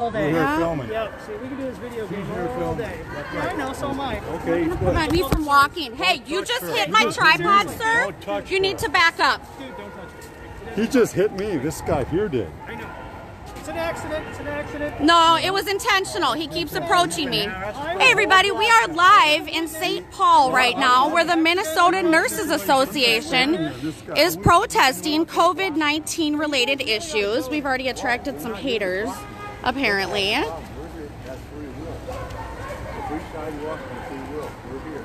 all day. We're Yeah. filming. Yep. See, we can do this video game here all filming. day. That's Yeah, I know. So am I. Okay, good. Prevent me from walking. Hey, you just hit my tripod, sir. Don't touch You her. need to back up. Dude, don't touch it. He just hit me. This guy here did. I know. It's an accident. It's an accident. No, it was intentional. He keeps approaching me. Hey, everybody, we are live in St. Paul right now where the Minnesota Nurses Association is protesting COVID 19 related issues. We've already attracted some haters, apparently. That's free will. Free sidewalk and free will. We're here.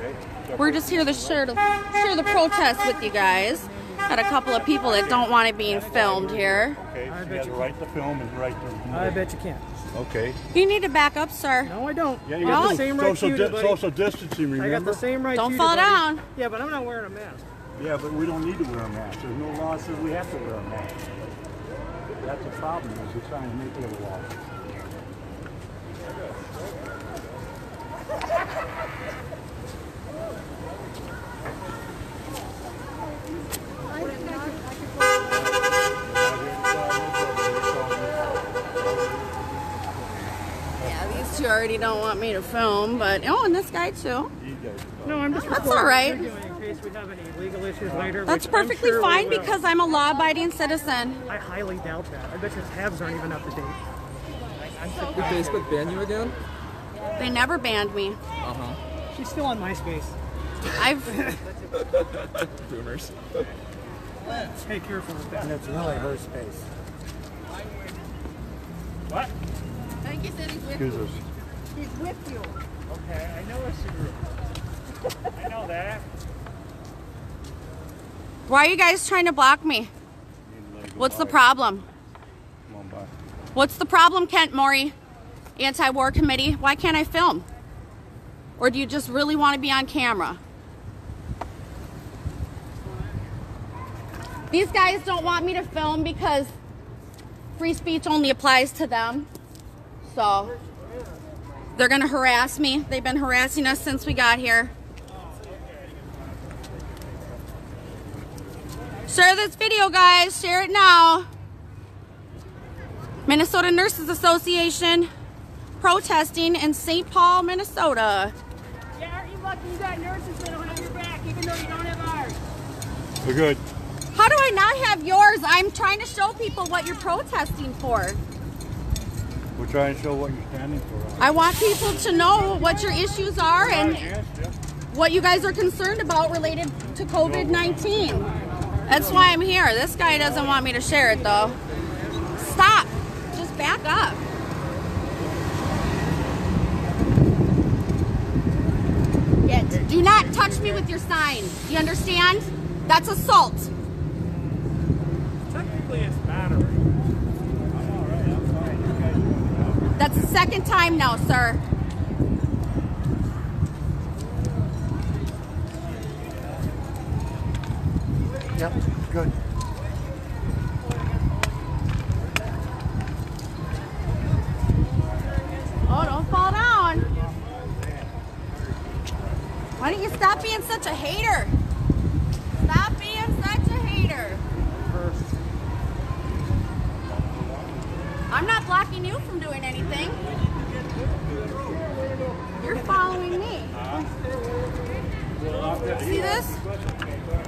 Okay? We're just here to share the, share the protest with you guys. Got a couple of people that don't want it being filmed here. Okay, I she bet has you a right to film and right to. I bet you can't. Okay. You need to back up, sir. No, I don't. Yeah, you I got got the same right social, to you, di- social distancing, I got the same right Don't to you, fall buddy. down. Yeah, but I'm not wearing a mask. Yeah, but we don't need to wear a mask. There's no law that says we have to wear a mask. That's the problem, is you're trying to make it a law. Yeah, these two already don't want me to film, but oh, and this guy too. No, I'm just That's recording all right. What you're doing in case we have any legal issues later. That's which perfectly sure fine because I'm a law-abiding citizen. I highly doubt that. I bet your tabs aren't even up to date. Did Facebook ban you again? They never banned me. Uh huh. She's still on MySpace. I've Boomers. Hey, careful with that. And it's really her space. What? Excuse us. He's with you. Okay, I know it's your I know that. Why are you guys trying to block me? What's the problem? What's the problem, Kent Maury? Anti-war committee. Why can't I film? Or do you just really want to be on camera? These guys don't want me to film because free speech only applies to them. So they're going to harass me. They've been harassing us since we got here. Share this video, guys. Share it now. Minnesota Nurses Association protesting in St. Paul, Minnesota. Yeah, aren't you lucky you got nurses that don't have your back, even though you don't have ours? We're good. How do I not have yours? I'm trying to show people what you're protesting for. We're trying to show what you're standing for. I want people to know what your issues are and what you guys are concerned about related to COVID 19. That's why I'm here. This guy doesn't want me to share it though. Stop. Just back up. Do not touch me with your sign. Do you understand? That's assault. Technically, it's battery. That's the second time now, sir. Yep, good. Oh, don't fall down. Why don't you stop being such a hater? Stop being such a hater. I'm not blocking you from doing anything. You're following me. See this?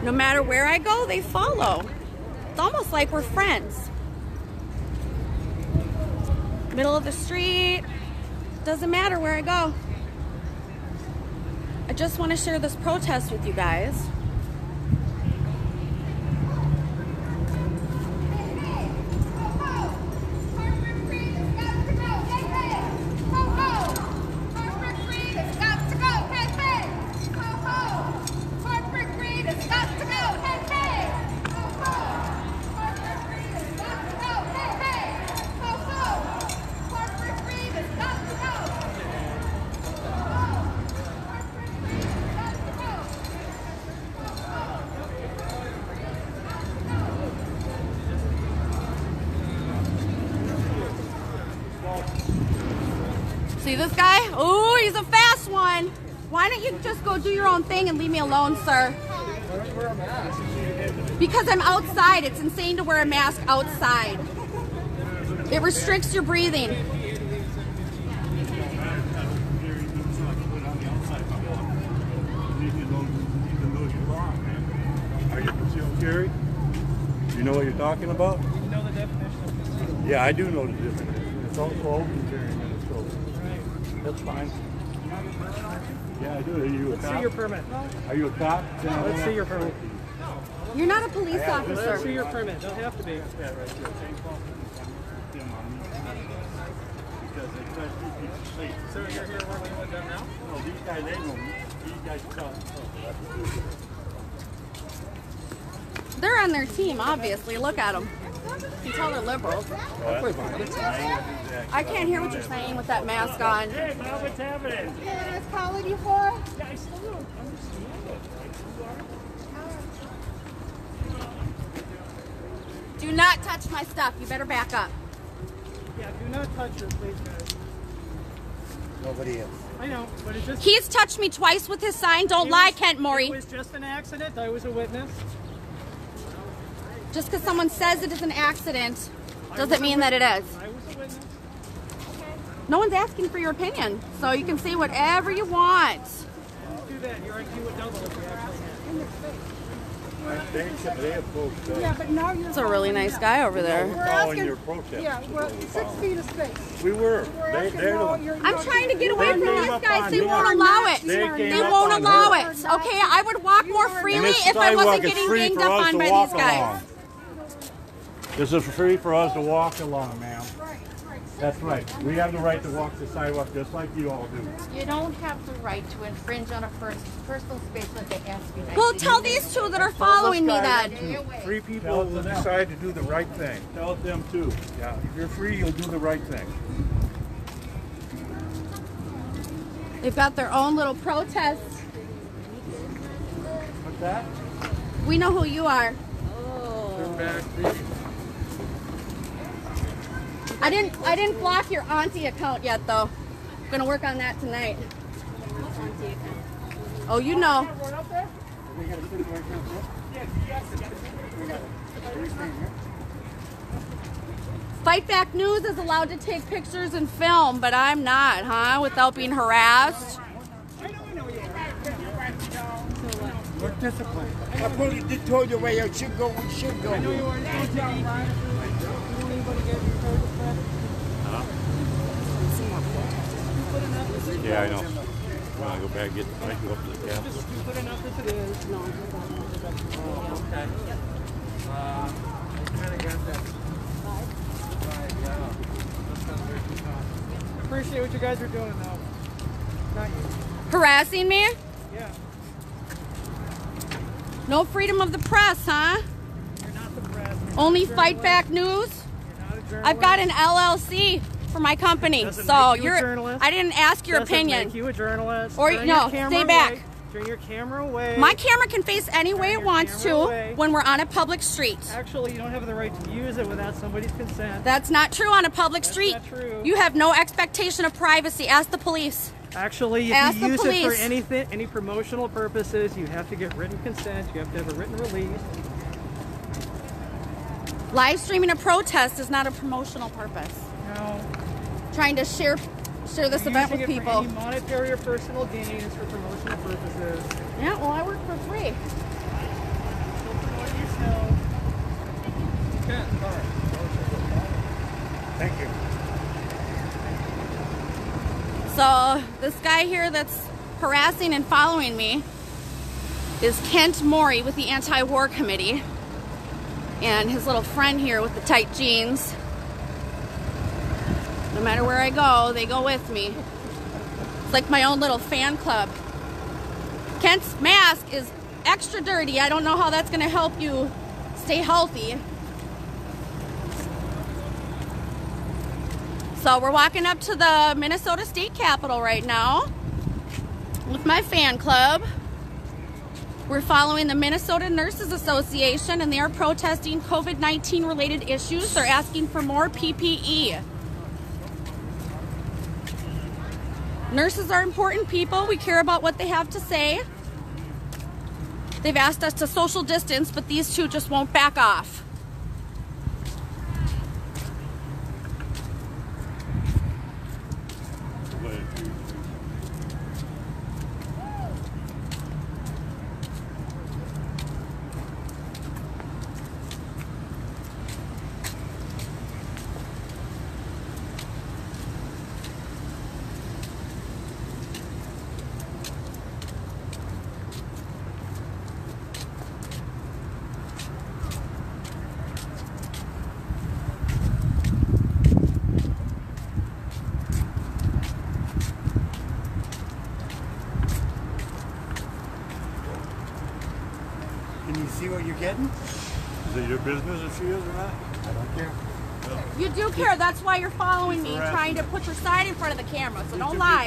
No matter where I go, they follow. It's almost like we're friends. Middle of the street, doesn't matter where I go. I just want to share this protest with you guys. Thing and leave me alone, sir? Because I'm outside. It's insane to wear a mask outside. It restricts your breathing. Are you concealed carry? You know what you're talking about? You know the definition. Yeah, I do know the definition. It's also open carry in Minnesota. That's fine. Yeah, I do. Are you a Let's see your permit. Are you a cop? Then I Let's see your have to permit. You're not a police officer. Let's see your permit. Don't have to be. that right there. Same problem with them on me. Because they try to keep people safe. So you're here working with them now? No, these guys, they know. These guys tell. They're on their team, obviously. Look at them. You can tell they're liberals. I can't hear what you're saying with that mask on. Hey, Bob, what's happening? Yeah, it's calling you for? Yeah, I still don't understand it. Do not touch my stuff. You better back up. Yeah, do not touch her, please, guys. Nobody is. I know, but it just. He's touched me twice with his sign. Don't lie, was- Kent Maury. It was just an accident. I was a witness. Just because someone says it is an accident doesn't mean that it is. I was a witness. No one's asking for your opinion, so you can say whatever you want. Do that. You're on you a double if you actually have. They, they oppose that. Yeah, but now you're. It's a really nice guy over there. We're Following asking. your protest. Yeah, well, six feet of space. We were. We're They, asking they're the now, you're- I'm trying to get away from not- these up guys. on They won't allow it. They They came not- up won't allow her. it. Okay, I would walk more You are freely if I wasn't getting free ganged up on by these guys. Along. This is free for us to walk along, ma'am. Right, right. That's right. We have the right to walk the sidewalk just like you all do. You don't have the right to infringe on a pers- personal space when they ask you. Well, tell these two that are following me then. Free people will decide to do the right thing. Tell them too. Yeah, if you're free, you'll do the right thing. They've got their own little protest. What's that? We know who you are. I didn't I didn't block your auntie account yet though. Gonna work on that tonight. Oh, you know. Fight Back News is allowed to take pictures and film, but I'm not, huh? Without being harassed. We're disciplined. I put it, they told you where you should go, we should go. Yeah, I know. Want to go back and get, I can go up to the Capitol. You put enough as it is. No. Okay. Uh, kind of got that. Appreciate what you guys are doing, though. Not you. Harassing me? Yeah. No freedom of the press, huh? You're not the press. You're Only Fight journalist. Back News? You're not a journalist. I've got an LLC for my company, Doesn't so you a you're. journalist. I didn't ask your Doesn't opinion. Make you a journalist. Or- Turn no, stay back. Away. Turn your camera away. My camera can face any way it wants to away. when we're on a public street. Actually, you don't have the right to use it without somebody's consent. That's not true on a public street. not true. You have no expectation of privacy. Ask the police. Actually, if Ask the you use it for anything, any promotional purposes, you have to get written consent. You have to have a written release. Live streaming a protest is not a promotional purpose. Now, Trying to share share this event with it for people. any monetary or personal gains for promotional purposes. Yeah, well, I work for free. Thank you. So this guy here that's harassing and following me is Kent Maury with the Anti-War Committee, and his little friend here with the tight jeans. No matter where I go, they go with me. It's like my own little fan club. Kent's mask is extra dirty. I don't know how that's going to help you stay healthy. So we're walking up to the Minnesota State Capitol right now with my fan club. We're following the Minnesota Nurses Association and they are protesting COVID 19 related issues. They're asking for more PPE. Nurses are important people. We care about what they have to say. They've asked us to social distance, but these two just won't back off. what you're getting? Is it your business if she is or not? I don't care. You do care. That's why you're following me, trying to put your side in front of the camera. So don't lie.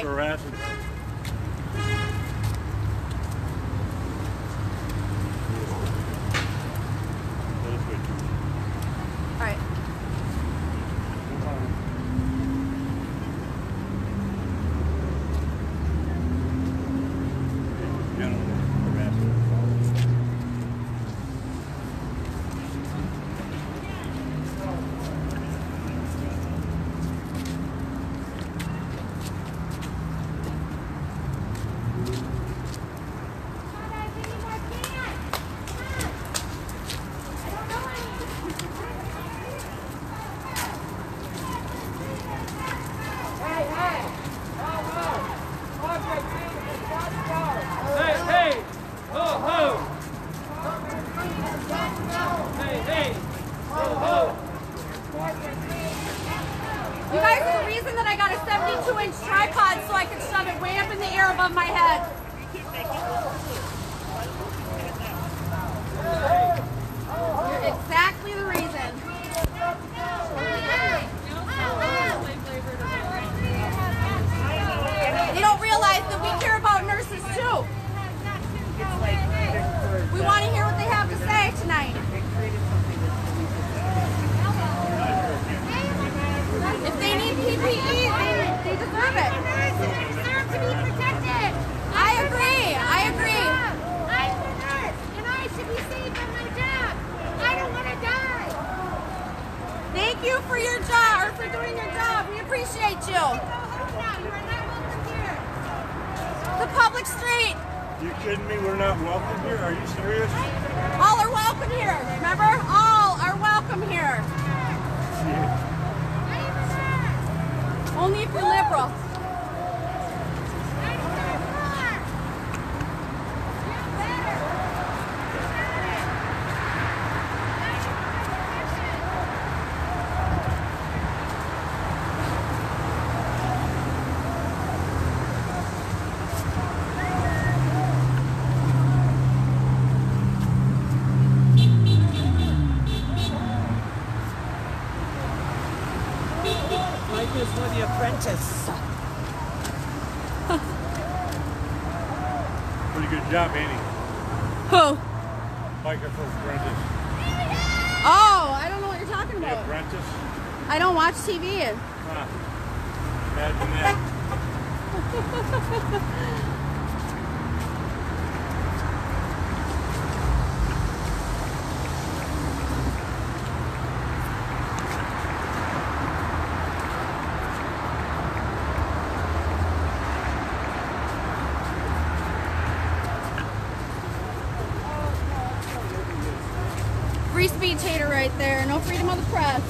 There. No freedom of the press.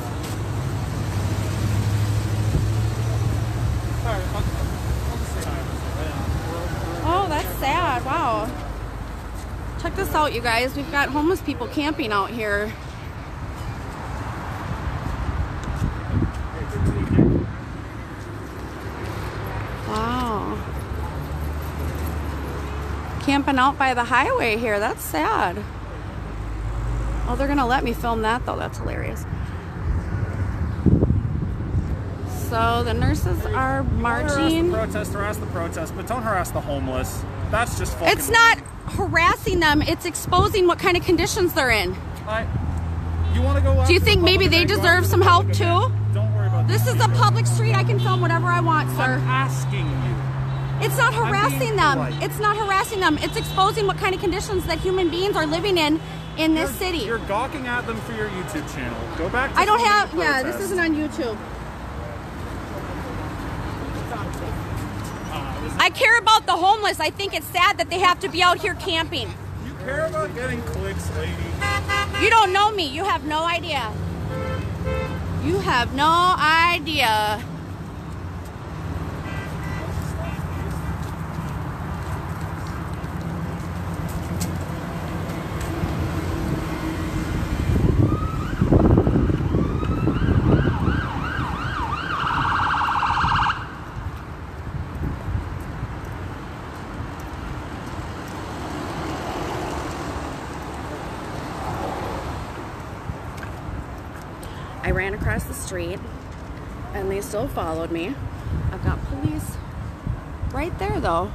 Oh, that's sad. Wow. Check this out, you guys. We've got homeless people camping out here. Wow. Camping out by the highway here. That's sad. Oh, they're gonna let me film that though. That's hilarious. So the nurses are Harass the marching. protest, harass the protest, but don't harass the homeless. That's just. It's not harassing them. It's exposing what kind of conditions they're in. I, you want to go? Do you think the maybe they deserve some the help too? event. Don't worry about This is a public street. I can film whatever I want, sir. I'm asking you. It's not harassing them. polite. It's not harassing them. It's exposing what kind of conditions that human beings are living in in this You're- city. You're gawking at them for your YouTube channel. Go back. To I don't have. Yeah, this isn't on YouTube. I care about the homeless. I think it's sad that they have to be out here camping. You care about getting clicks, lady. You don't know me. You have no idea. You have no idea. Still followed me. I've got police right there though,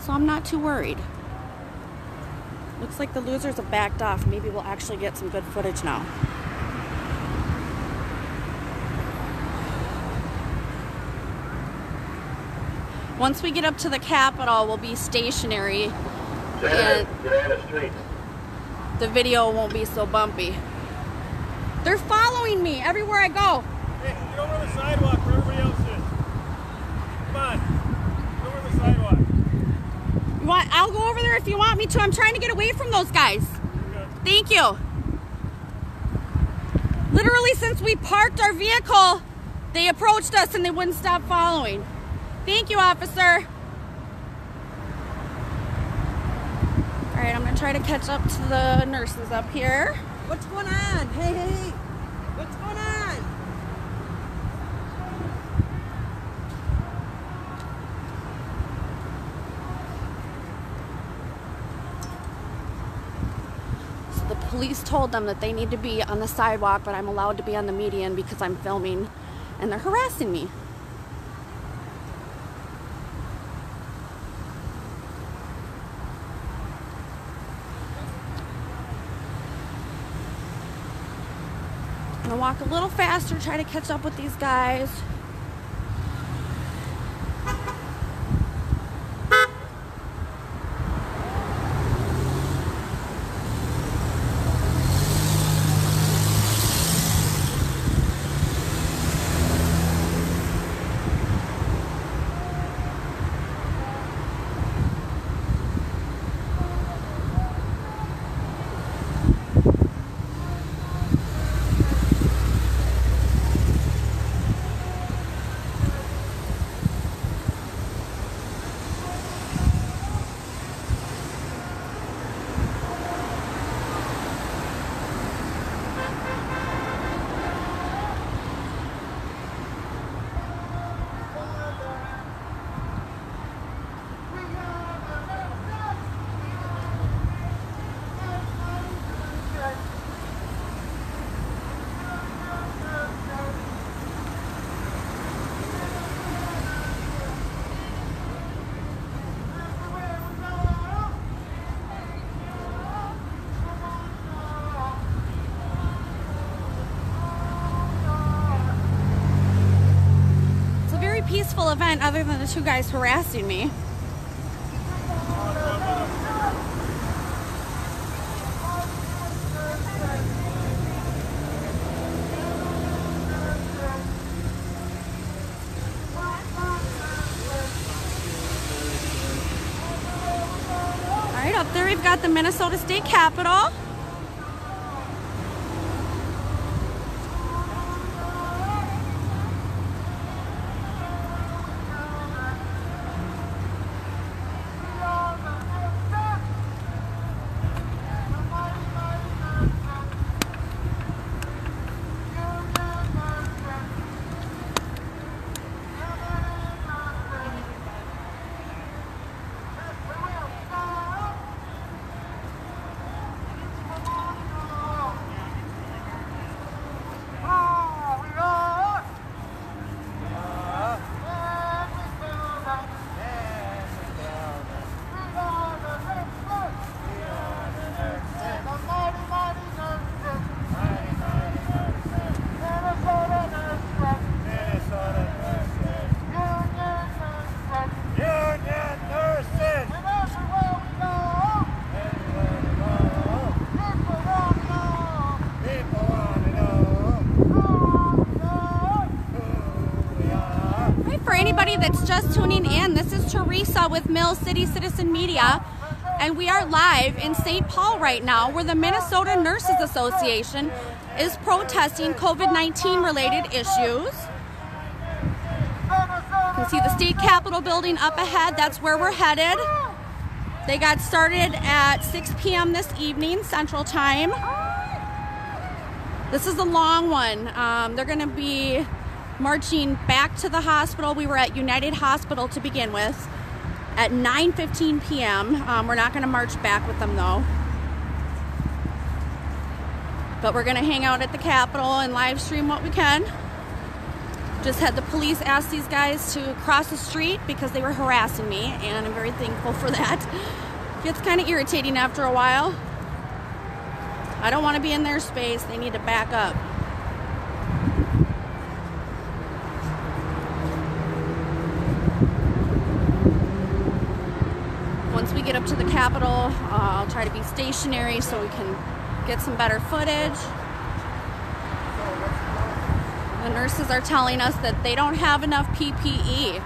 so I'm not too worried. Looks like the losers have backed off. Maybe we'll actually get some good footage now. Once we get up to the Capitol, we'll be stationary and the video won't be so bumpy. They're following me everywhere I go. Hey, get over the sidewalk where everybody else is. Come on. Get over the sidewalk. You want? I'll go over there if you want me to. I'm trying to get away from those guys. Thank you. Literally, since we parked our vehicle, they approached us and they wouldn't stop following. Thank you, officer. All right, I'm gonna try to catch up to the nurses up here. What's going on? Hey, hey, hey. What's going on? So the police told them that they need to be on the sidewalk, but I'm allowed to be on the median because I'm filming and they're harassing me. I'm gonna walk a little faster, try to catch up with these guys. Other than the two guys harassing me. All right, up there we've got the Minnesota State Capitol. Tuning in, this is Teresa with Mill City Citizen Media, and we are live in St. Paul right now, where the Minnesota Nurses Association is protesting COVID 19 related issues. You can see the state capitol building up ahead, that's where we're headed. They got started at 6 p.m. this evening, Central Time. This is a long one. Um, they're going to be marching back to the hospital. We were at United Hospital to begin with at 9:15 p.m. Um, we're not going to march back with them though. But we're going to hang out at the Capitol and live stream what we can. Just had the police ask these guys to cross the street because they were harassing me, and I'm very thankful for that. Gets kind of irritating after a while. I don't want to be in their space. They need to back up. Once we get up to the Capitol, uh, I'll try to be stationary so we can get some better footage. The nurses are telling us that they don't have enough PPE.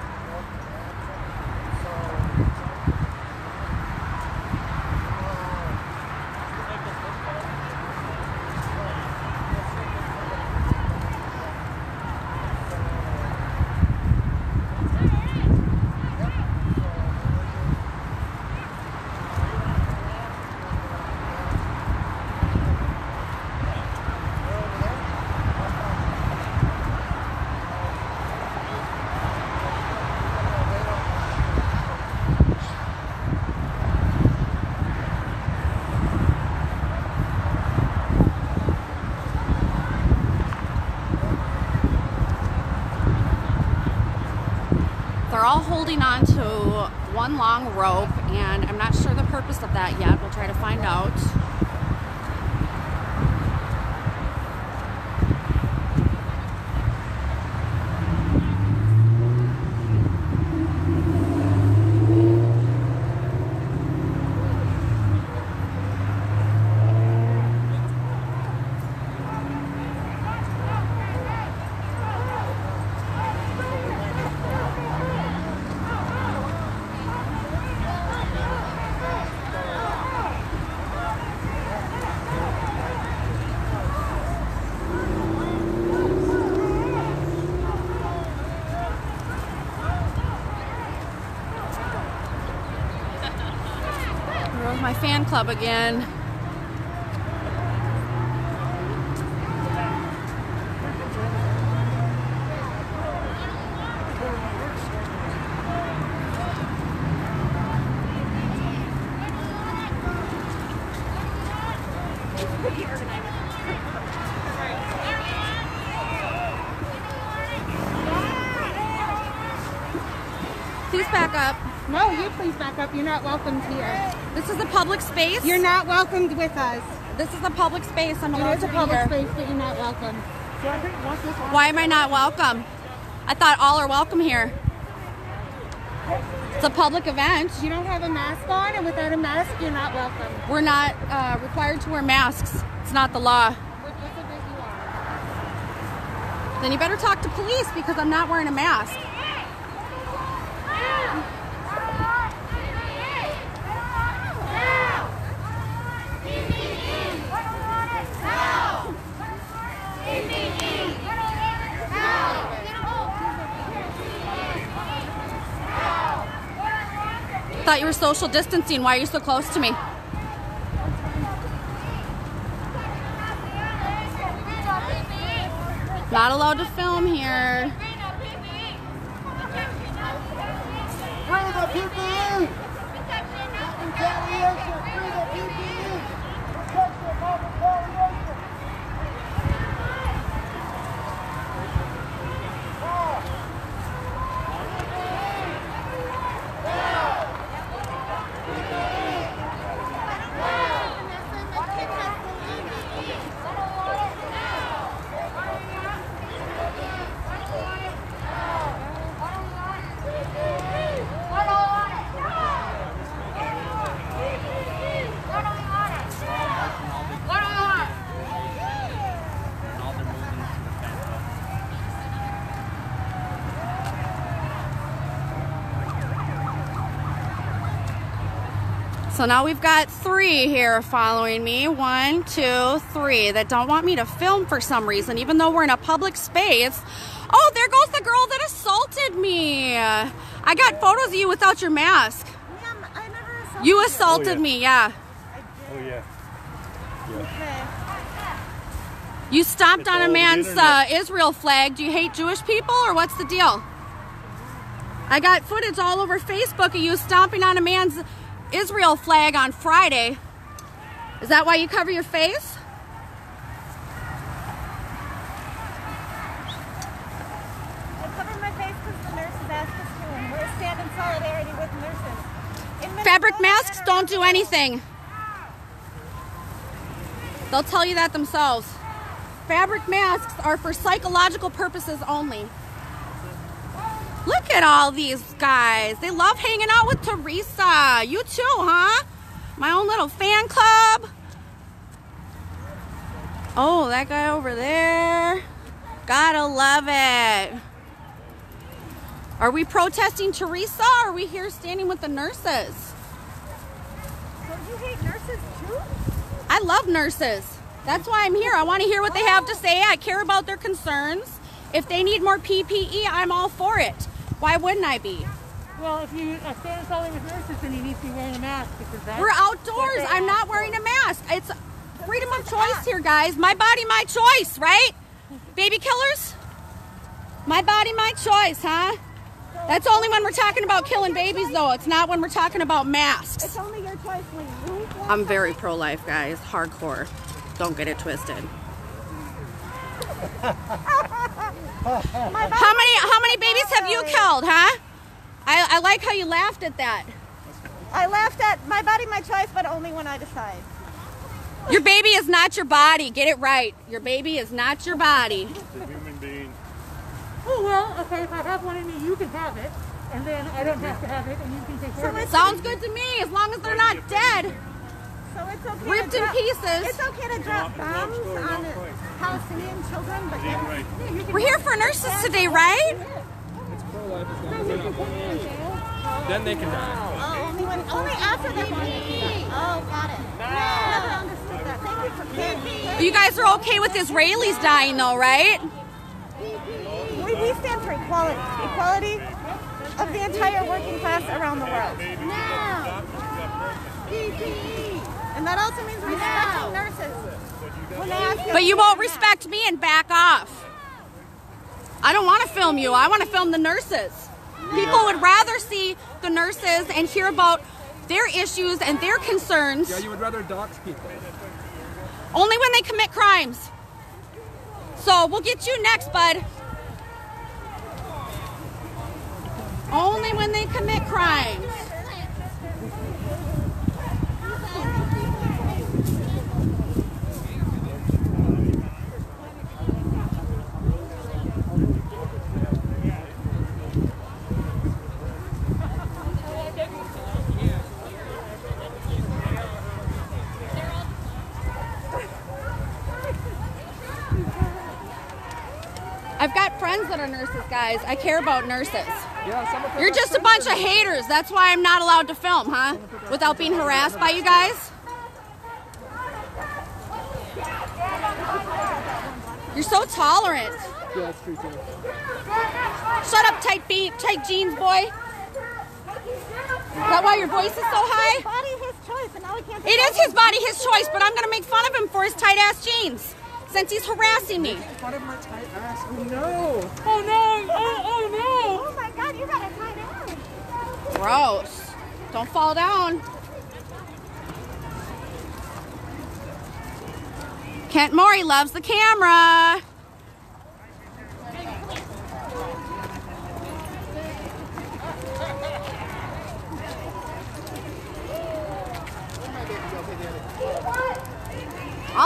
They're all holding on to one long rope, and I'm not sure the purpose of that yet. We'll try to find out. Here with my fan club again. Please back up. No, you please back up. You're not welcome here. This is a public space. You're not welcomed with us. This is a public space. I'm It allowed is to a be public here. space, but you're not welcome. Why am I not welcome? I thought all are welcome here. It's a public event. You don't have a mask on, and without a mask, you're not welcome. We're not uh, required to wear masks. It's not the law. What is it that you are? Then you better talk to police because I'm not wearing a mask. Thought you were social distancing. Why are you so close to me? Not allowed to film here. Free the PPE! Retaliation! Free the PPE! Protection from retaliation! So now we've got three here following me. One, two, three that don't want me to film for some reason, even though we're in a public space. Oh, there goes the girl that assaulted me. I got photos of you without your mask. Ma'am, I never assaulted You assaulted Oh, yeah. me, yeah. Oh yeah. You stomped It's on a man's uh. Israel flag. Do you hate Jewish people or what's the deal? I got footage all over Facebook of you stomping on a man's Israel flag on Friday. Is that why you cover your face? I my face because the nurses asked us to, and we're standing solidarity with nurses. Fabric masks don't do anything. They'll tell you that themselves. Fabric masks are for psychological purposes only. Look at all these guys. They love hanging out with Teresa. You too, huh? My own little fan club. Oh, that guy over there. Gotta love it. Are we protesting Teresa or are we here standing with the nurses? So you hate nurses too? I love nurses. That's why I'm here. I want to hear what they have to oh. say. I care about their concerns. If they need more PPE, I'm all for it. Why wouldn't I be? Well, if you are standing solely with nurses, then you need to be wearing a mask because that's We're outdoors. I'm not wearing a mask. It's freedom of choice here, guys. My body, my choice, right? Baby killers? My body, my choice, huh? That's only when we're talking about killing babies, though. It's not when we're talking about masks. It's only your choice want I'm very pro life, guys. Hardcore. Don't get it twisted. How many how many babies have you killed, huh? I, I like how you laughed at that. I laughed at my body, my choice, but only when I decide. Your baby is not your body. Get it right. Your baby is not your body. It's a human being. Oh well, okay. If I have one in me, you can have it, and then I don't have to have it, and you can take care of it. Sounds good to me, as long as they're not dead. So it's okay. Ripped to in drop, pieces. It's okay to drop bombs on Palestinian children, but then We're here for nurses today, right? It's pro-life as long as they're not born in. Then they can die. Oh, only when, only after they're born. Oh, got it. Never understood that. Thank you for clarifying. You guys are okay with Israelis dying, though, right? We, we stand for equality. Equality of the entire working class around the world. Now. And that also means respecting nurses. When they ask But you won't respect me and back off. I don't want to film you. I want to film the nurses. People would rather see the nurses and hear about their issues and their concerns Yeah, you would rather dox people. only when they commit crimes. So we'll get you next, bud. Only when they commit crimes. I've got friends that are nurses, guys. I care about nurses. Yeah, You're just a bunch of haters. That's why I'm not allowed to film, huh? Without being harassed by you guys? You're so tolerant. Yeah, that's true too. Shut up, tight beat, tight jeans, boy. Is that why your voice is so high? body, his choice, and now we can't. It is his body, his choice, but I'm gonna make fun of him for his tight ass jeans since he's harassing me. Part of my tight ass. Oh no. Oh no! Oh, oh no. Oh my God, you got a tight ass. Gross. Don't fall down. Kent Maury loves the camera.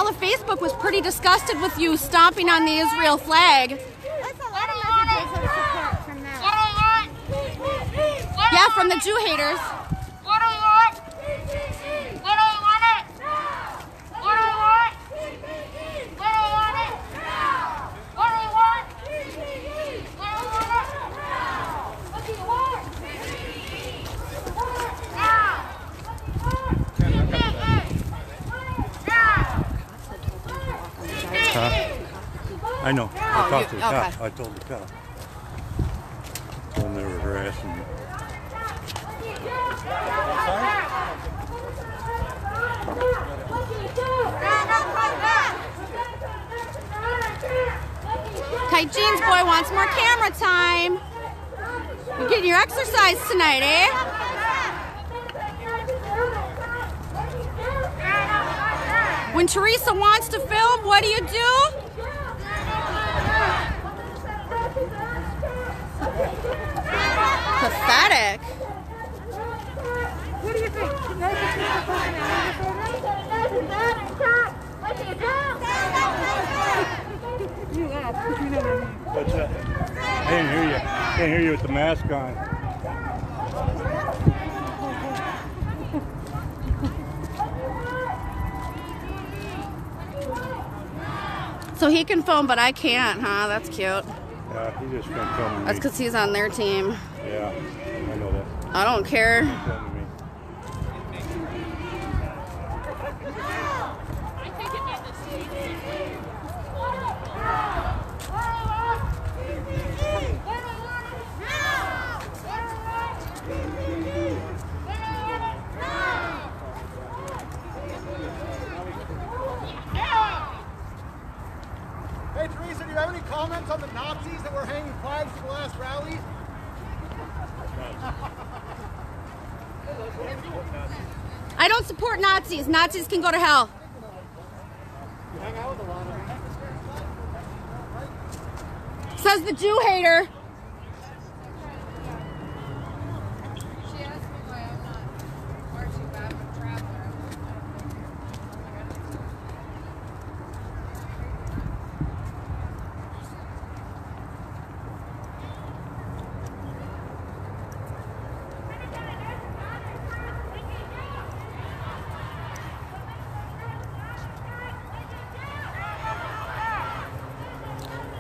All of Facebook was pretty disgusted with you stomping on the Israel flag. That's a lot of messages of support from that. Yeah, from the Jew haters. What do you want? What do you want it? What do you want? What do you want it? What do you want? What do you want it? What do you want? Now! I know. I Oh, talked to the cop. I told the cop. Them they were harassing me. Tight jeans boy wants more camera time. You're getting your exercise tonight, eh? When Teresa wants to film, what do you do? dramatic. What do you think? I What's that? Can't hear you. I can't hear you with the mask on. So he can film, but I can't, huh? That's cute. Yeah, he just can't film. That's because he's on their team. Yeah. I don't care. Filming me. Hey, Teresa, do you have any comments on the Nazis that were hanging flags at the last rally? I don't support Nazis. Can go to hell. Says the Jew hater. She asked me why I'm not marching back with Traveler.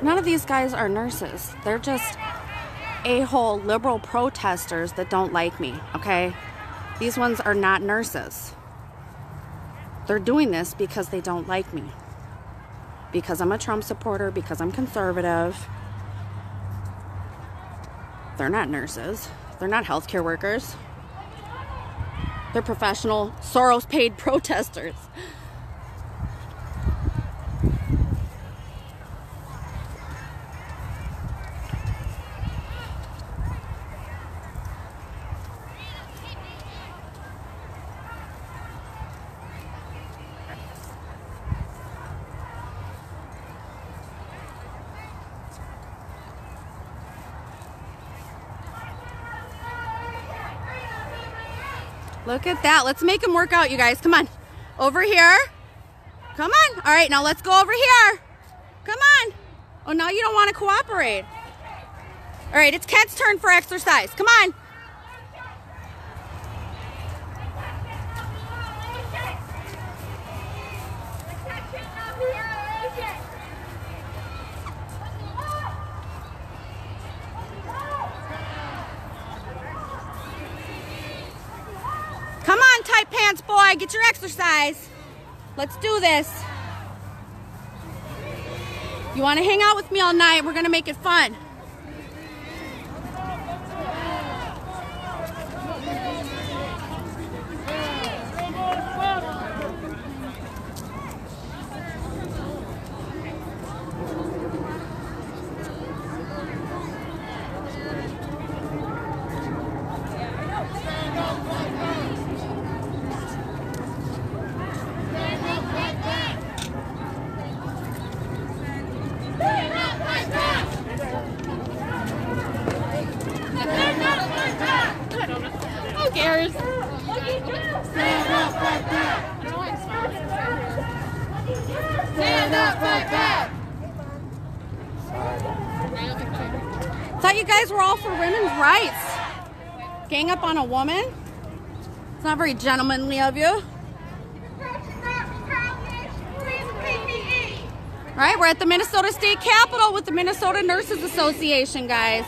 None of these guys are nurses. They're just a-hole liberal protesters that don't like me, okay? These ones are not nurses. They're doing this because they don't like me. Because I'm a Trump supporter, because I'm conservative. They're not nurses. They're not healthcare workers. They're professional, Soros paid protesters. Look at that. Let's make him work out, you guys. Come on. Over here. Come on. All right, now let's go over here. Come on. Oh, now you don't want to cooperate. All right, it's Kent's turn for exercise. Come on. Come on, tight Get your exercise. Let's do this. You want to hang out with me all night? We're to make it fun. Who cares? Stand up, fight back! Stand up, fight back! Thought you guys were all for women's rights. Gang up on a woman? It's not very gentlemanly of you. Right, we're at the Minnesota State Capitol with the Minnesota Nurses Association, guys.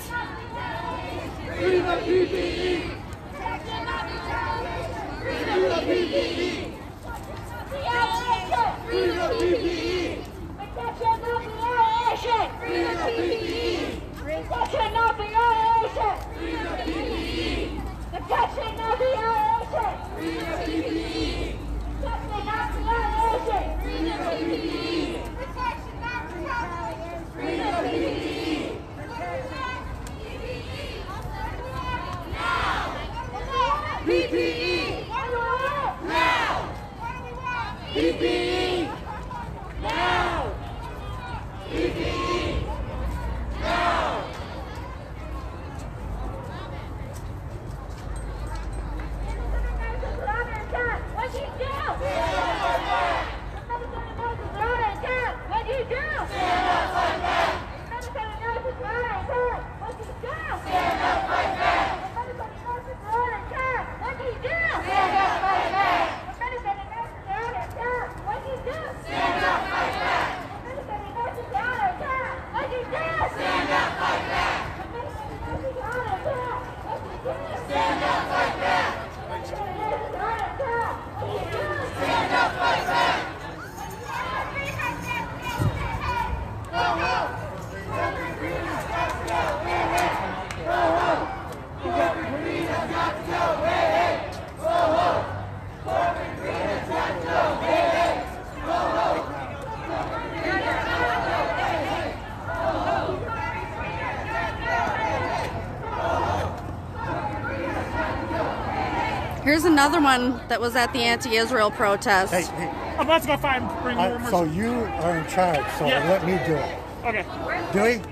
Here's another one that was at the anti-Israel protest. Hey, hey, I'm about to go find bring your I, so you are in charge, so Yeah. let me do it. Okay. Dewey,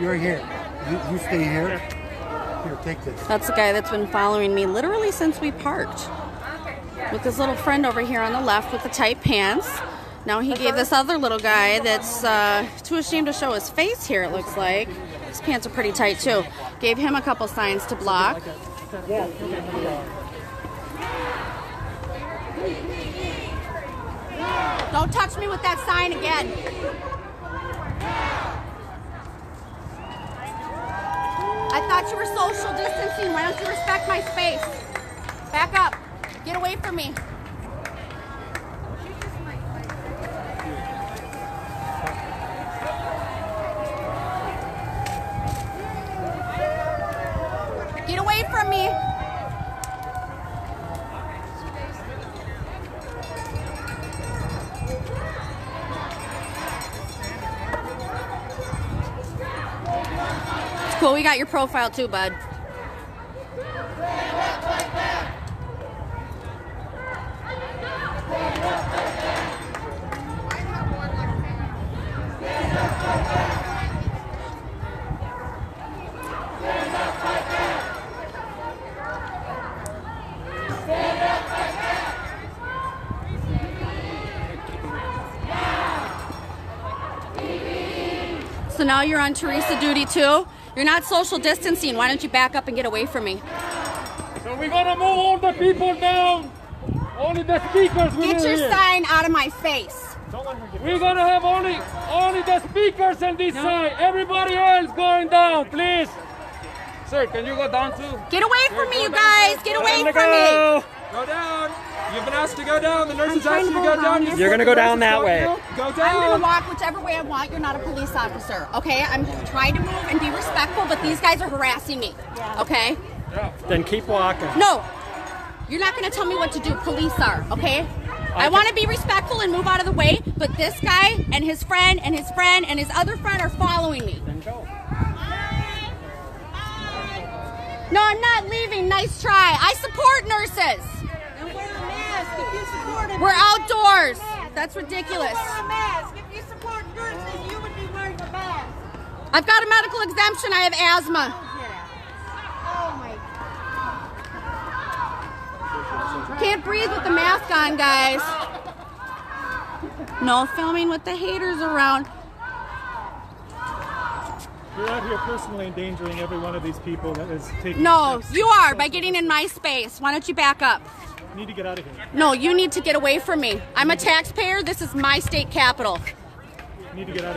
you're here. You, you stay here. Here, take this. That's the guy that's been following me literally since we parked. With his little friend over here on the left with the tight pants. Now he gave this other little guy that's uh, too ashamed to show his face here, it looks like. His pants are pretty tight too. Gave him a couple signs to block. Don't touch me with that sign again. Profile too, bud. So now you're on Teresa duty too. You're not social distancing. Why don't you back up and get away from me? So we're gonna move all the people down. Only the speakers will Get your here. sign out of my face. We're gonna have only only the speakers on this side. Everybody else going down, please. Sir, can you go down too? Get away from me, you guys. Get away Time to from me. go. Go down. You've been asked to go down. The nurses asked you to go down. down. You're, gonna go down that way. Go down. I'm gonna walk whichever way I want. You're not a police officer, okay? I'm trying to move and be respectful, but these guys are harassing me, okay? Yeah. Then keep walking. No, you're not gonna tell me what to do. Police are, okay? I want to be respectful and move out of the way, but this guy and his friend and his friend and his other friend are following me. Then go. Bye. Bye. No, I'm not leaving. Nice try. I support nurses. And wear a mask if you support them. We're outdoors. That's ridiculous. Wear a mask. If you support nurses, you would be wearing a mask. I've got a medical exemption. I have asthma. Oh Can't breathe with the mask on, guys. No filming with the haters around. You're out here personally endangering every one of these people that is taking. No, steps. you are by getting in my space. Why don't you back up? You need to get out of here. No, you need to get away from me. I'm a taxpayer. This is my state capital.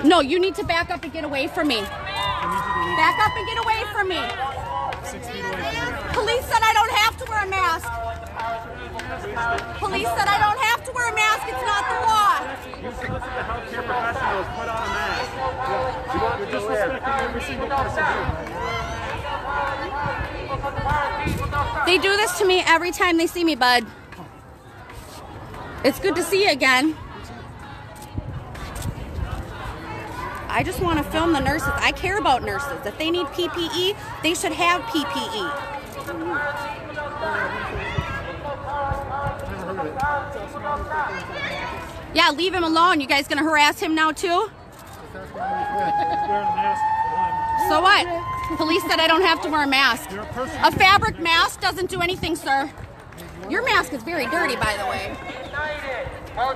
No, you need to back up and get away from me. Back up and get away from me. Police said I don't have to wear a mask. Police said I don't have to wear a mask. It's not the law. You should listen to healthcare professionals put on a mask. They do this to me every time they see me, bud. It's good to see you again. I just want to film the nurses. I care about nurses. If they need PPE, they should have. PPE. Yeah, leave him alone. You guys gonna harass him now too? So what? Police said I don't have to wear a mask. A fabric mask doesn't do anything, sir. Your mask is very dirty, by the way. No,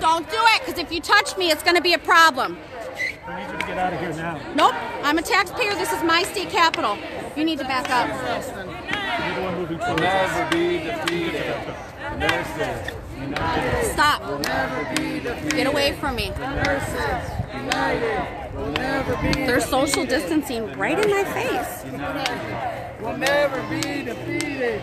don't do it, because if you touch me, it's going to be a problem. I need you to get out of here now. Nope, I'm a taxpayer. This is my state capital. You need to back up. You're the one moving towards us. Never be defeated. Stop. Get away from me. They're social distancing right in my face. We'll never be defeated.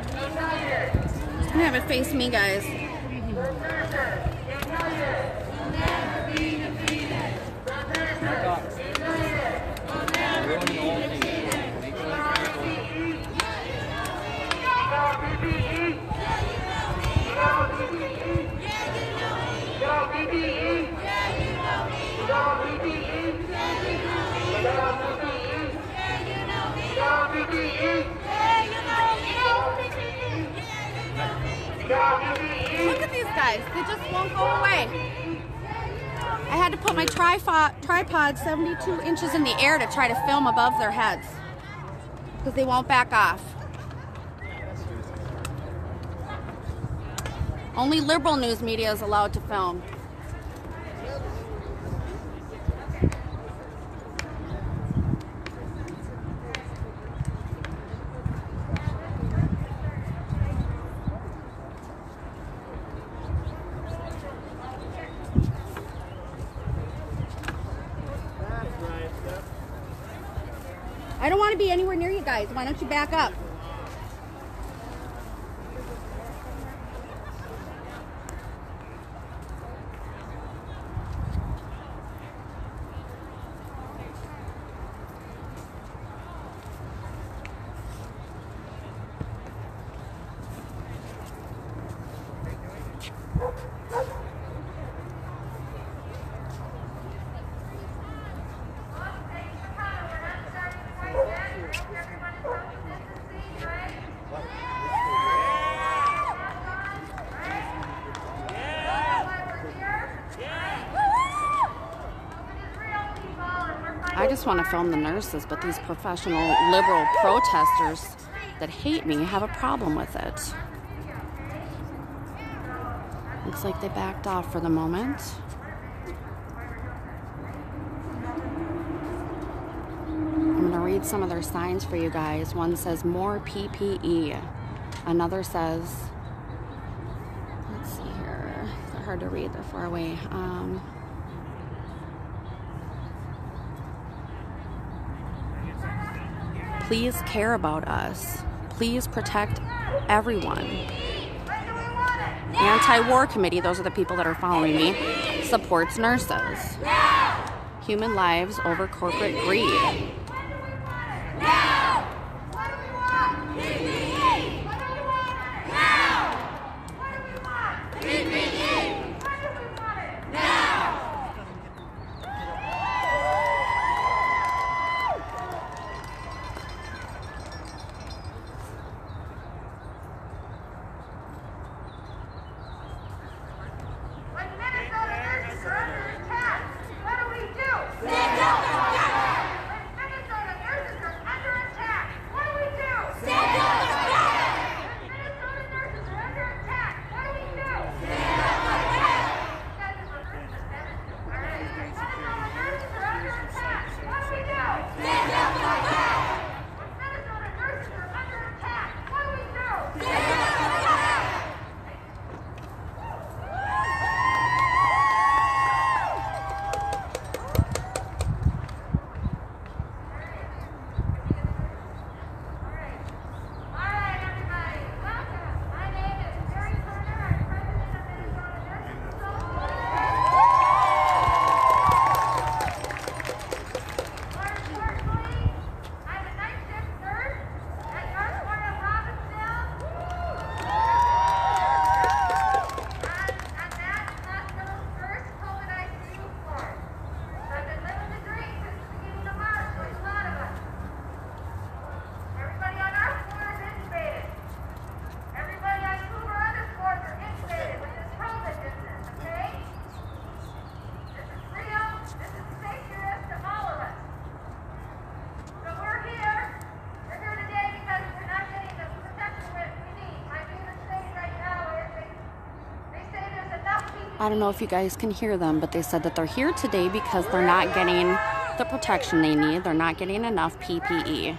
have it face me, guys. Look at these guys. They just won't go away. I had to put my tripod, tripod 72 inches in the air to try to film above their heads because they won't back off. Only liberal news media is allowed to film. I don't want to be anywhere Why don't you back up? I just want to film the nurses, but these professional liberal protesters that hate me have a problem with it. Looks like they backed off for the moment. I'm going to read some of their signs for you guys. One says more PPE. Another says, let's see here. They're hard to read, they're far away. Um, please care about us. Please protect everyone. Anti war committee, those are the people that are following me, supports nurses. Human lives over corporate greed. I don't know if you guys can hear them, but they said that they're here today because they're not getting the protection they need. They're not getting enough. PPE.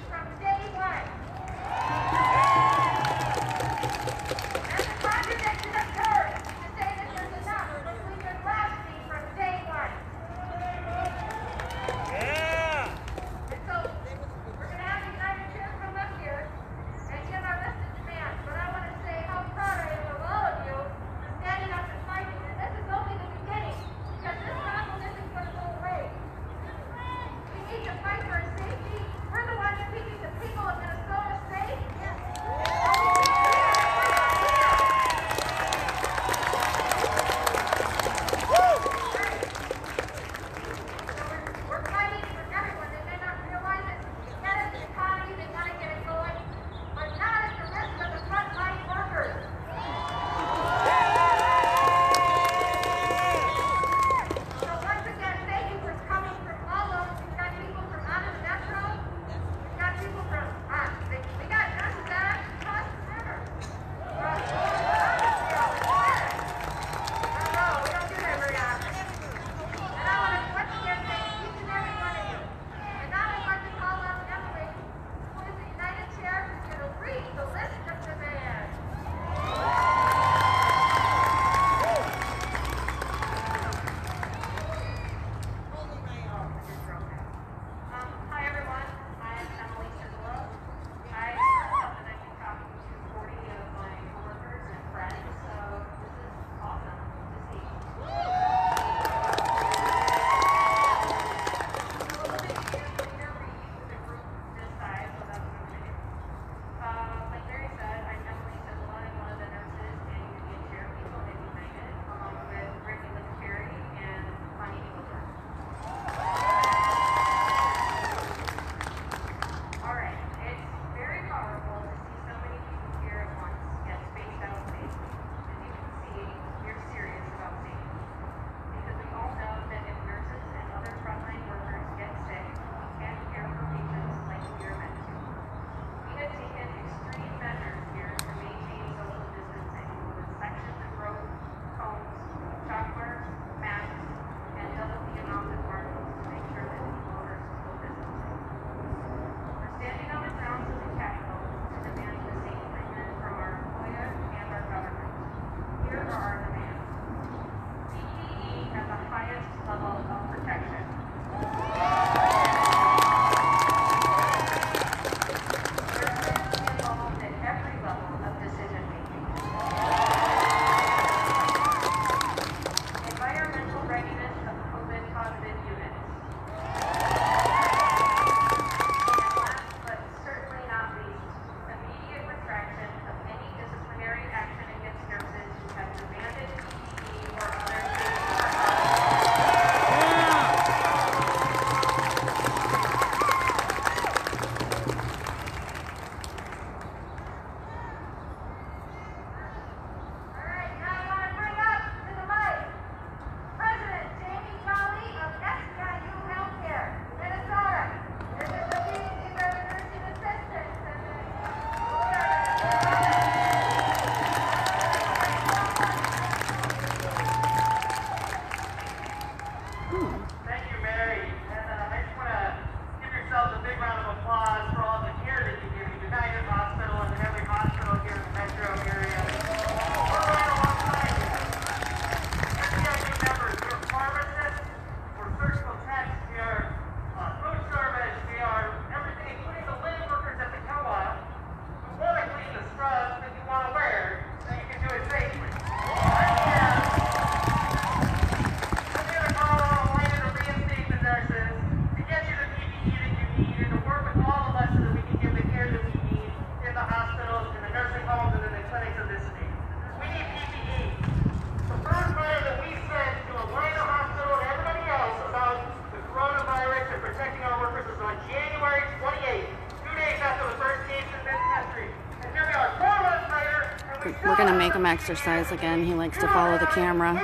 Exercise again. He likes to follow the camera.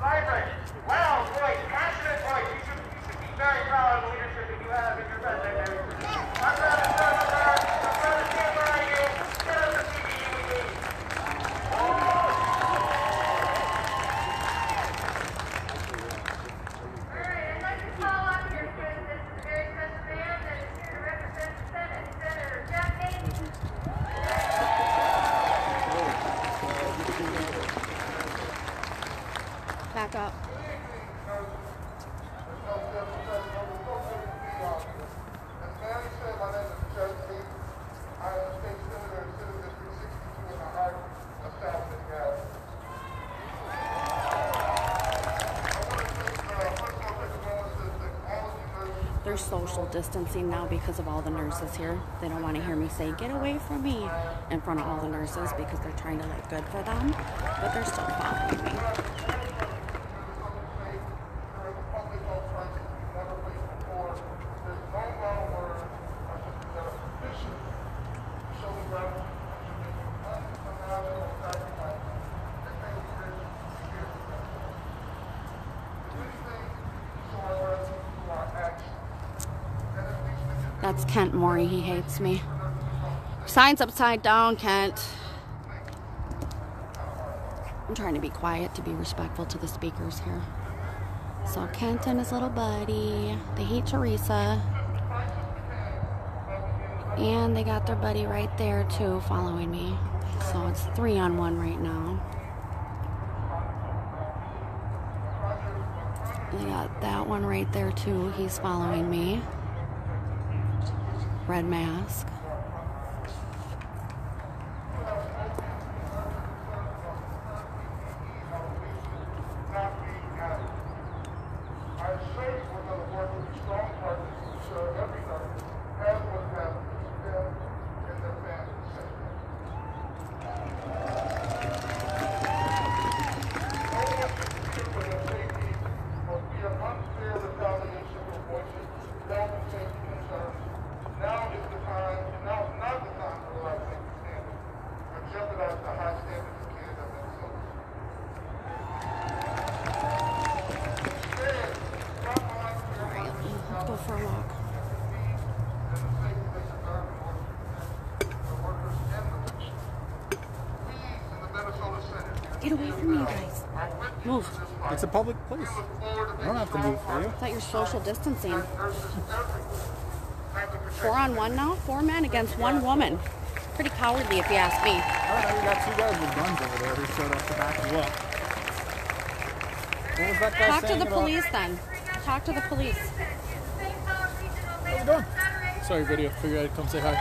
Vibrant, loud voice, passionate voice. You should, you should be very proud of the leadership that you have in your president. I'm proud to serve with her. I'm proud to stand by you. Get us the PPE we need. Alright, I'd like to call up here because this is a very special man that is here to represent the Senate. Senator Jeff Hayden. Back up. They're social distancing now because of all the nurses here. They don't want to hear me say, get away from me in front of all the nurses because they're trying to look good for them. But they're still following me. That's Maury. He hates me. Signs upside down, Kent. I'm trying to be quiet to be respectful to the speakers here. So Kent and his little buddy, they hate Teresa. And they got their buddy right there too following me. So it's three on one right now. They got that one right there too. He's following me. Red mask. Now is the time, and now is not the time to allow safety standards or jeopardize the high standards of kids of Minnesota. Instead, frontline care workers Go for a walk. and the safety they deserve in order to protect the workers and the patient. We in the Minnesota Senate Get away from me, guys. Move. It's a public place. I don't have to move for you. I thought you're social distancing. nurses everywhere have the protection. Four on one now? Four men against one woman. Pretty cowardly if you ask me. I don't know, you got two guys with guns over there who showed up to back you up. What was that guy Talk to the about- police then. Talk to the police. How's it going? Sorry, video. Figured I'd come say hi.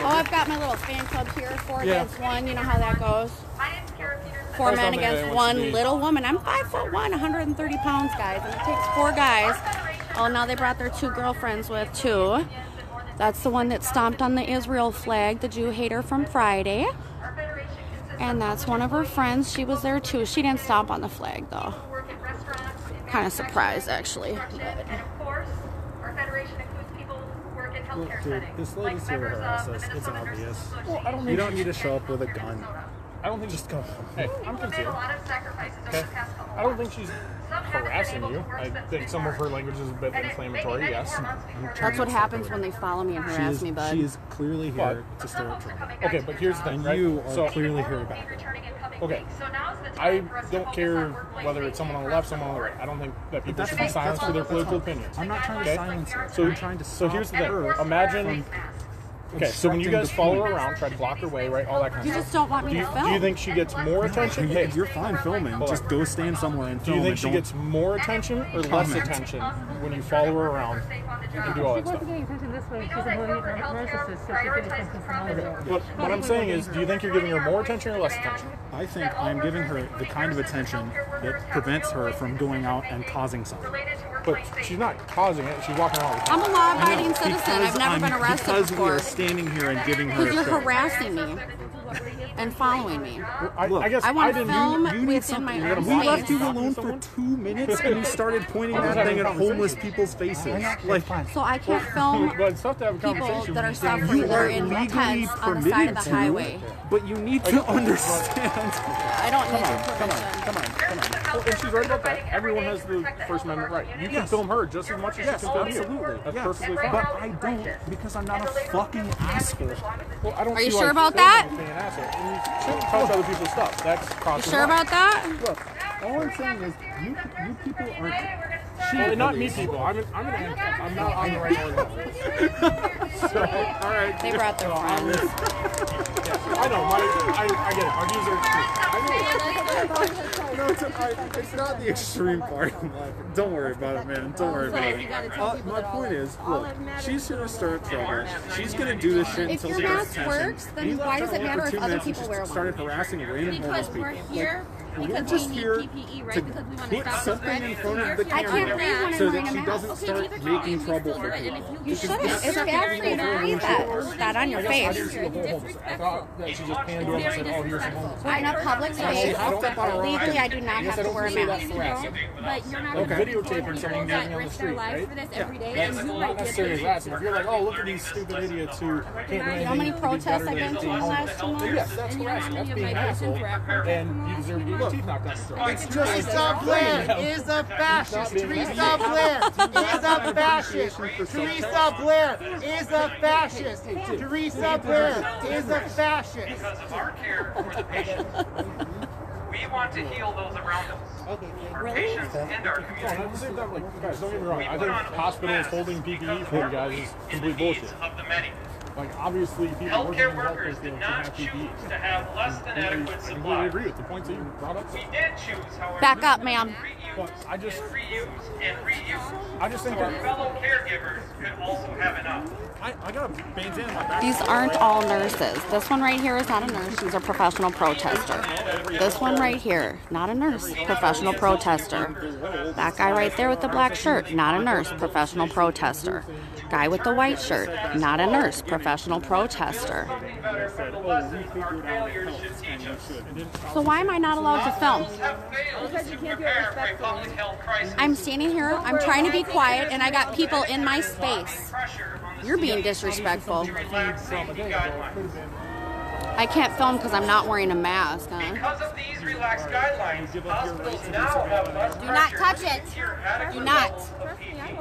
Oh, I've got my little fan club here. Four Yeah. against one. You know how that goes. Four That's men against one little woman. I'm five foot one, 130 pounds, guys, and it takes four guys. Oh, now they brought their two girlfriends with too. That's the one that stomped on the Israel flag, the Jew hater from Friday. And that's one of her friends. She was there too. She didn't stomp on the flag though. Kind of surprised actually. But And of course, our federation includes people who work in healthcare Dude, this like lady's here to members harass us. It's obvious. Well, I don't You don't need to show up with a gun. I don't think just go. Hey, I'm People made a concealed. lot of sacrifices over Okay. the past couple I don't think she's Some haven't been harassing you. I think some of her language is a bit And it may be inflammatory. Yes. more months before they're that's what happens when they follow me and She harass is, me, bud. she is clearly here to stir up trouble. Okay, but here's the thing, And right? you are so, clearly here to back her. returning in coming Okay. weeks. So now's the I time for us to don't care whether it's someone on the across left, someone on the right. I don't think that people That's should be fine. silenced for their That's political fine. opinions. I'm not trying to Okay? silence her. So, I'm trying to so stop here's the thing. of course, Imagine. Face masks. Okay, so when you guys follow her around, try to block her way, right? All that kind of stuff. You stuff. just don't want me do you, to do you think she gets more attention? Hey, You're fine filming. Hold Just on. go stand somewhere and do film. you think and she don't- gets more attention or less Comment. attention when you follow her around and do all She that stuff? wasn't getting attention this way. She's a that malignant corporate healthcare narcissist, so she's getting attention from profits everywhere. over But what I'm saying is, do you think you're giving her more attention or less attention? I think I'm giving her the kind of attention that prevents her from going out and causing something. Related to workplace but she's not causing it. She's walking around. I'm a law-abiding citizen. I've never I'm- been arrested Because we are standing here and giving her Because you're show. harassing me and following me. I, I guess I want to film You need within something. my You're own we left you alone for two minutes and you started pointing that thing at homeless people's faces. Like, So I can't film But to have a people that are when you suffering. you They're in tents on the side of the to, highway. but you need to understand. I don't need your Come on, come on, come on. Well, and she's right about that. Everyone has the First Amendment right. You can Yes. film her just as much as Yes, you can film absolutely. you. That's yes. perfectly fine. But I don't because I'm not a fucking asshole. well, I don't Are you see sure about filming that? is being an asshole. And you shouldn't touch other people's stuff. That's You crossing sure the line. about that? Look, all I'm saying is you you people aren't. Well, not me, people. I'm, in, I'm, in, I'm not on the right order. so, all right. They brought their So, I'm- friends. Yeah, I know. My, I, I get it. Our views are. I know. No, it's, I, it's not the extreme part. I'm. Don't worry about it, man. Don't worry about it. Uh, my point is, look, she's gonna start trouble. She's gonna do this shit If until your she gets mask works, then why does it matter if other minutes and people just wear one? Started harassing random homeless Because people. we're here, Like, because we're just we need here PPE, right? to Because we want to put stop the something spread. in front of the I can't camera breathe when so that a she doesn't Okay, start neither can making you. You trouble for do people. You shouldn't. It's bad for you to breathe that, that on your face. didn't see the whole homeless. I thought that she just panned over and said, "Oh, here's. We're in a public space. Legally, I do not have to wear a mask. But you're not Okay. gonna Videotaping someone that getting on the risk their street, right? for this every day. That's not might get necessarily hurt. If you're like, "Oh, look at these stupid idiots who can't do anything," You know how many protests I've been to in the last two months? Yes, that's And you know how harassment. many That's of being my an asshole, patients were at and you deserve to get your teeth knocked out. It's Teresa Blair is a fascist. Teresa Blair is a fascist. Teresa Blair is a fascist. Teresa Blair is a fascist. because of our care for the patients. We want to heal those around us, our patients and our No, community. at the same time, like, guys, don't get me wrong. We I think hospitals holding PPE for you guys is complete bullshit. of the many. Like, obviously, people Healthcare workers healthcare did not choose PPE. to have less than adequate I agree with the points that you brought up. We did choose, however, Back up, ma'am. But I just, to reuse and reuse. I just think So our that fellow caregivers could also have enough. I, I got a bandana in my back. These aren't all nurses. This one right here is not a nurse. She's a professional protester. This one right here, not a nurse, professional protester. That guy right there with the black shirt, not a nurse, professional protester. Guy with the white shirt, not a nurse, professional protester. Something better for the lessons our failures should teach us. So why am I not allowed to film? Hospitals have failed to prepare for a public health crisis. I'm standing here, I'm trying to be quiet, and I got people in my space. Pressure on the You're being disrespectful. to relax safety guidelines. I can't film because I'm not wearing a mask. Huh? Because of these relaxed guidelines, hospitals now have less Do not touch it. Do not.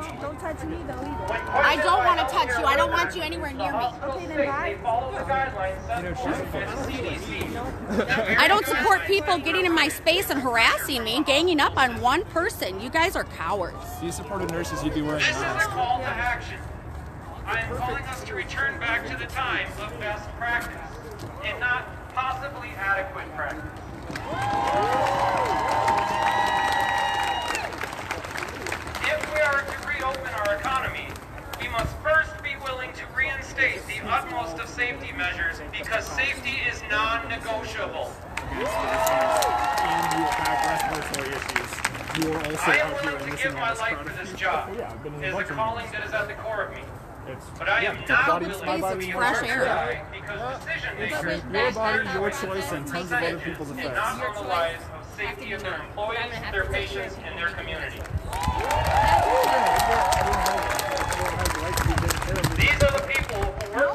Levels of PPE. Don't touch me though either. I don't want to touch you. I don't want you anywhere near me. Okay, then bye. they follow the guidelines set forth by the CDC. I don't support people getting in my space and harassing me, ganging up on one person. You guys are cowards. If you supported nurses, you'd be wearing This a is a call to action. I am calling us to return back to the time of best practice and not possibly adequate practice. If we are to reopen our economy, we must first be willing to reinstate the utmost of safety measures because safety is non-negotiable. And you have respiratory issues. You are also I am willing to give my life for this job. Yeah, I've been in a It is a calling that is at the core of me. It's, But I am yeah, not willing my to be my fresh air. because decision makers Your body, your choice, and tons of other people's effects. not normal lives of safety of their employees, their patients, and their community. These are the people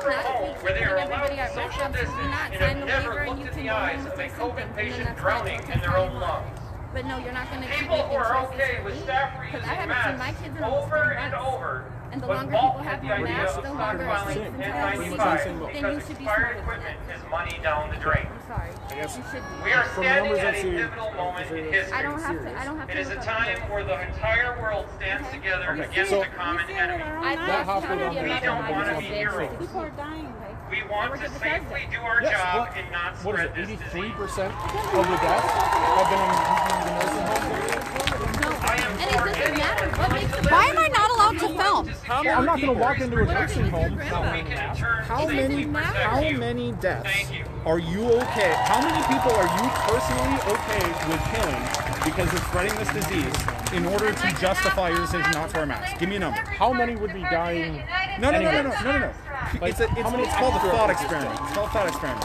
work from home where they are allowed to social distance and have never looked in the eyes of a COVID patient drowning in their own lungs. But no, you're not going to keep People making who are okay with staff Because I reusing haven't seen my masks kids in almost over and over, And the but longer balk people at have the their idea masks, the longer it's stockpiling safe until N95 Then you because should be expired smarter than equipment that. is money down the drain. I'm sorry. guess You should be. We are From the standing numbers at a seen, pivotal moment in history. I don't have to. I don't have to. It is a look up time here. where the entire world stands together against So- the common enemy. I That thought hospital you don't had pay another We don't want to be idea. heroes. People are dying. We want work to at safely do our Yes, job what- and not What is spread it? this Eighty-three disease. percent of the deaths have been in the nursing homes. No, I am and it doesn't matter. What makes Why am I not allowed to film? I'm not going to walk into a nursing home. so we can in turn How many? How many deaths are you okay? How many people are you personally okay with killing because of spreading this disease in order to justify your decision not to wear a mask? Give me a number. How many would be dying? No, no, no, no, no, no, no, no. Like, It's, a, it's, it's called a thought experiment. It's called a thought experiment.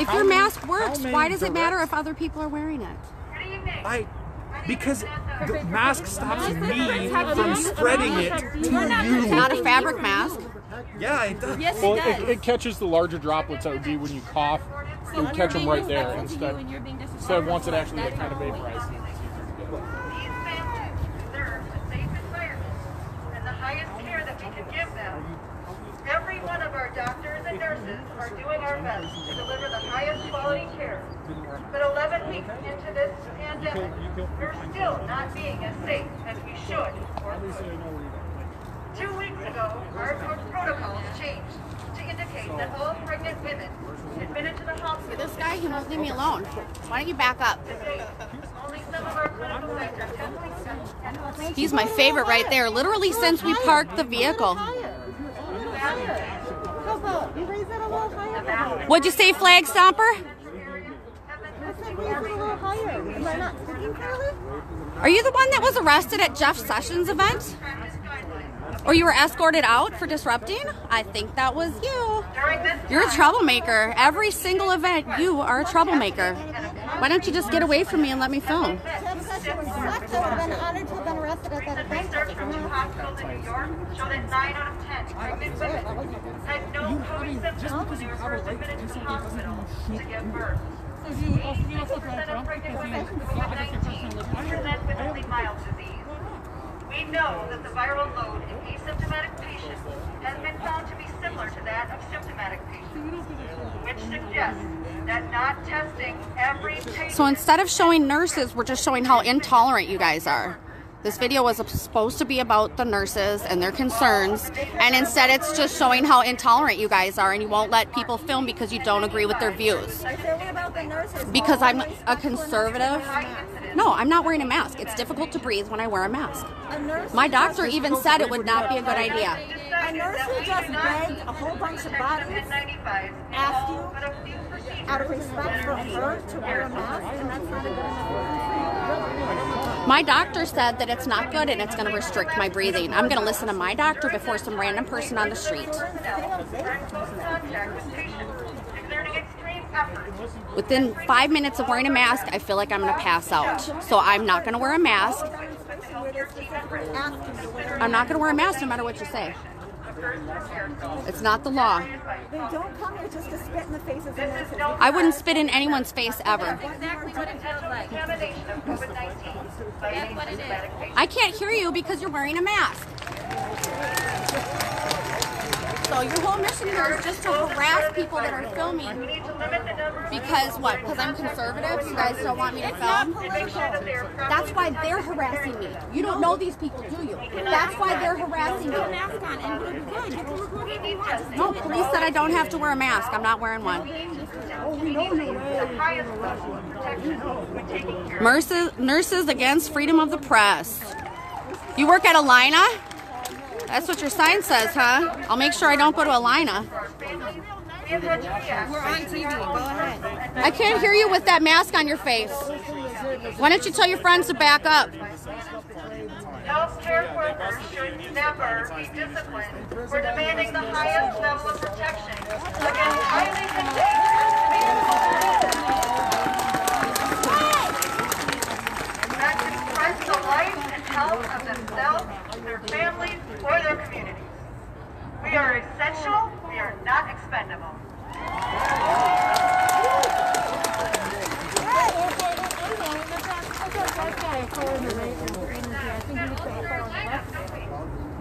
If How your many- mask works, why does it matter if other people are wearing it? I because the mask stops me from spreading it to you. Not a fabric mask. Yeah, it does. yes well, it, it catches the larger droplets that would be when you cough. It would catch them right there instead, instead of once it actually like, kind of vaporizes. These families a safe environment and the highest care that we can give them. Every one of our doctors and nurses are doing our best to deliver the highest quality care. But 11 weeks into this pandemic, we're still not being as safe as we should or could. Two weeks ago, our protocols changed to indicate that all pregnant women admitted to the hospital. This guy, he won't leave me alone. Why don't you back up? Only some of our clinical sectors have He's my favorite right there. Literally since we parked the vehicle. How about you raise it a little higher? What'd you say, flag stomper? I said raise it a little higher. Am I not speaking clearly? Are you the one that was arrested at Jeff Sessions' event? Or you were escorted out for disrupting? I think that was you. You're a troublemaker. Every single event, you are a troublemaker. Why don't you just get away from me and let me film? Research from two hospitals in New York show that 9 out of 10 pregnant women. 86% of pregnant women with COVID-19 present with only mild disease. We know that the viral load in asymptomatic patients has been found to be similar to that of symptomatic patients, which suggests that not testing every patient So instead of showing nurses, we're just showing how intolerant you guys are. This video was supposed to be about the nurses and their concerns, and instead it's just showing how intolerant you guys are, and you won't let people film because you don't agree with their views. Because I'm a conservative. No, I'm not wearing a mask. It's difficult to breathe when I wear a mask. My doctor even said it would not be a good idea. A nurse who just begged a whole bunch of bodies asked you out of respect for her to wear a mask, and that's not a good My doctor said that it's not good and it's going to restrict my breathing. I'm going to listen to my doctor before some random person on the street. Within five minutes of wearing a mask, I feel like I'm going to pass out. So I'm not going to wear a mask. I'm not going to wear a mask no matter what you say. It's not the law. They don't come here just to spit in the faces of nurses. I wouldn't spit in anyone's face ever. I can't hear you because you're wearing a mask. So your whole mission here is just to harass people that are filming. Because what? Because I'm conservative? You guys don't want me to film? That's why they're harassing me. You don't know these people, do you? That's why they're harassing me. No, police said I don't have to wear a mask. I'm not wearing one. Nurses, nurses against freedom of the press. You work at Allina? That's what your sign says, huh? I'll make sure I don't go to Allina. We're on TV. Go ahead. I can't hear you with that mask on your face. Why don't you tell your friends to back up? Healthcare workers should never be disciplined for demanding the highest level of protection against highly contagious that can the life and health of themselves, their families, or their communities. We are essential. We are not expendable.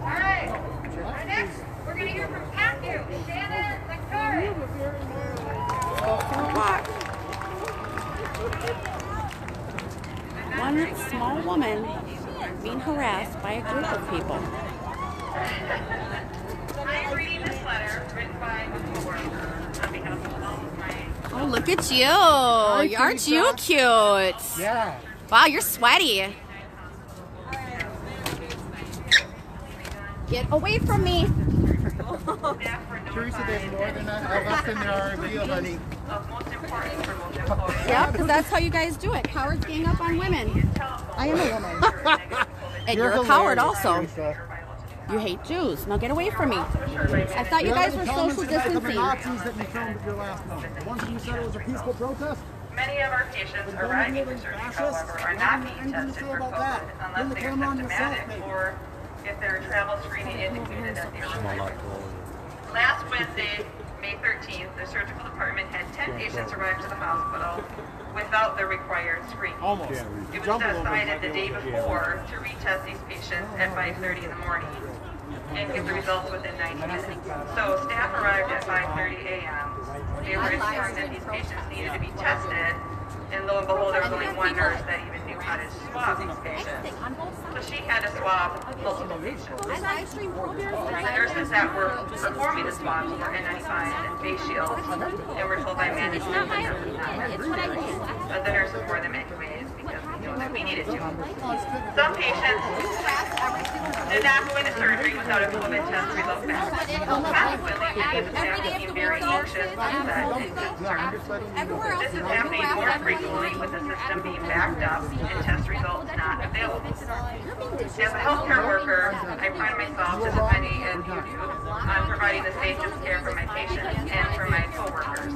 All right. Next, we're going to hear from Shannon. One small woman being harassed by a group of people. I am reading this letter written by a coworker on behalf of all of my Oh, look at you. Aren't you cute? Yeah. Wow, you're sweaty. Get away from me. Teresa, there's more than that, of us than there are of you, honey. Yeah, because that's how you guys do it. Cowards gang up on women. I am a woman. And you're, a coward also. You hate Jews. Now get away from me. I thought you guys were social distancing. Nazis that you filmed your last one. The ones you said it was a peaceful protest? Many of our patients arriving in surgery, however, are not being tested for COVID unless they are symptomatic or if their travel screening indicated that they were positive. Last Wednesday, May 13th, the surgical department had 10 patients arrive to the hospital without the required screening. Almost. It was decided the day before to retest these patients at 5.30 in the morning and get the results within 90 minutes. So staff arrived at 5.30 a.m. They were informed that these patients needed to be tested, and lo and behold, there was only one nurse that even knew how to swab these patients. So she had to swab multiple patients. The nurses that were performing the swabs were N95 and face shields, and were told by management that the nurses wore them knew that we needed to. Some patients did not go into surgery without a COVID test result back. Consequently, we the staff became very anxious, upset, and concerned. This is happening more frequently with the system being backed up and test results not available. As a healthcare worker, I pride myself, just as many as you do, on providing the safest care for my patients and for my coworkers.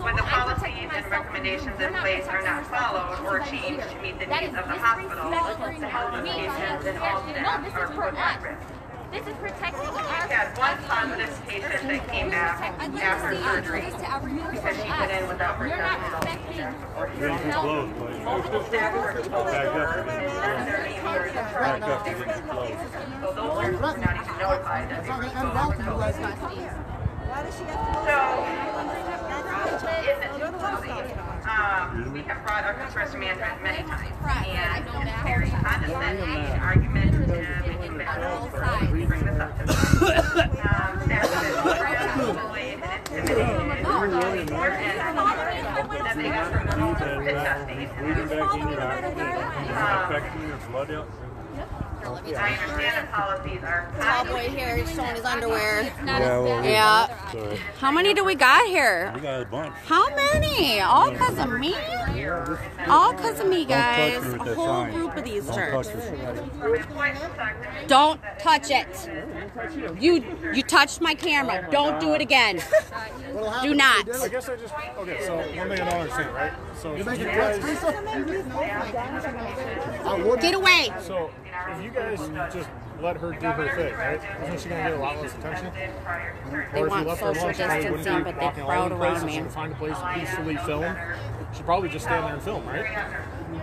When the policies and recommendations in place are not followed or changed to meet the needs of the hospital, the health of patients and all staff are put at risk. This is protecting We had one positive patient that came back after surgery because she went in without her. Multiple staff were exposed to her and treatment. They were exposed. So those were not even notified that they were exposed to. So, in closing, um, we have brought our concerns to management many times, and it's very condescending and argumentative and embarrassing to bring this up to them. Um, bullied and intimidated, or that they got from the fit testing. I understand the policies are. Cowboy here, showing his underwear. Yeah, well, Yeah. Sorry. How many do we got here? We got a bunch. How many? All because of me? All because of me, guys. Don't touch me with A whole group of these Don't jerks. Don't touch it. You you touched my camera. Oh don't do it again. Do not. I guess I just okay. So one thing I don't understand, right? So You if make you it guys, Get away. so if you guys just let her do her thing, right? Isn't she gonna get a lot less attention? They or if want you left her social alone, she probably wouldn't distancing, be but they walking all crowd over the place. around If she me. could find a place to peacefully film. She'd probably just stand there and film, right?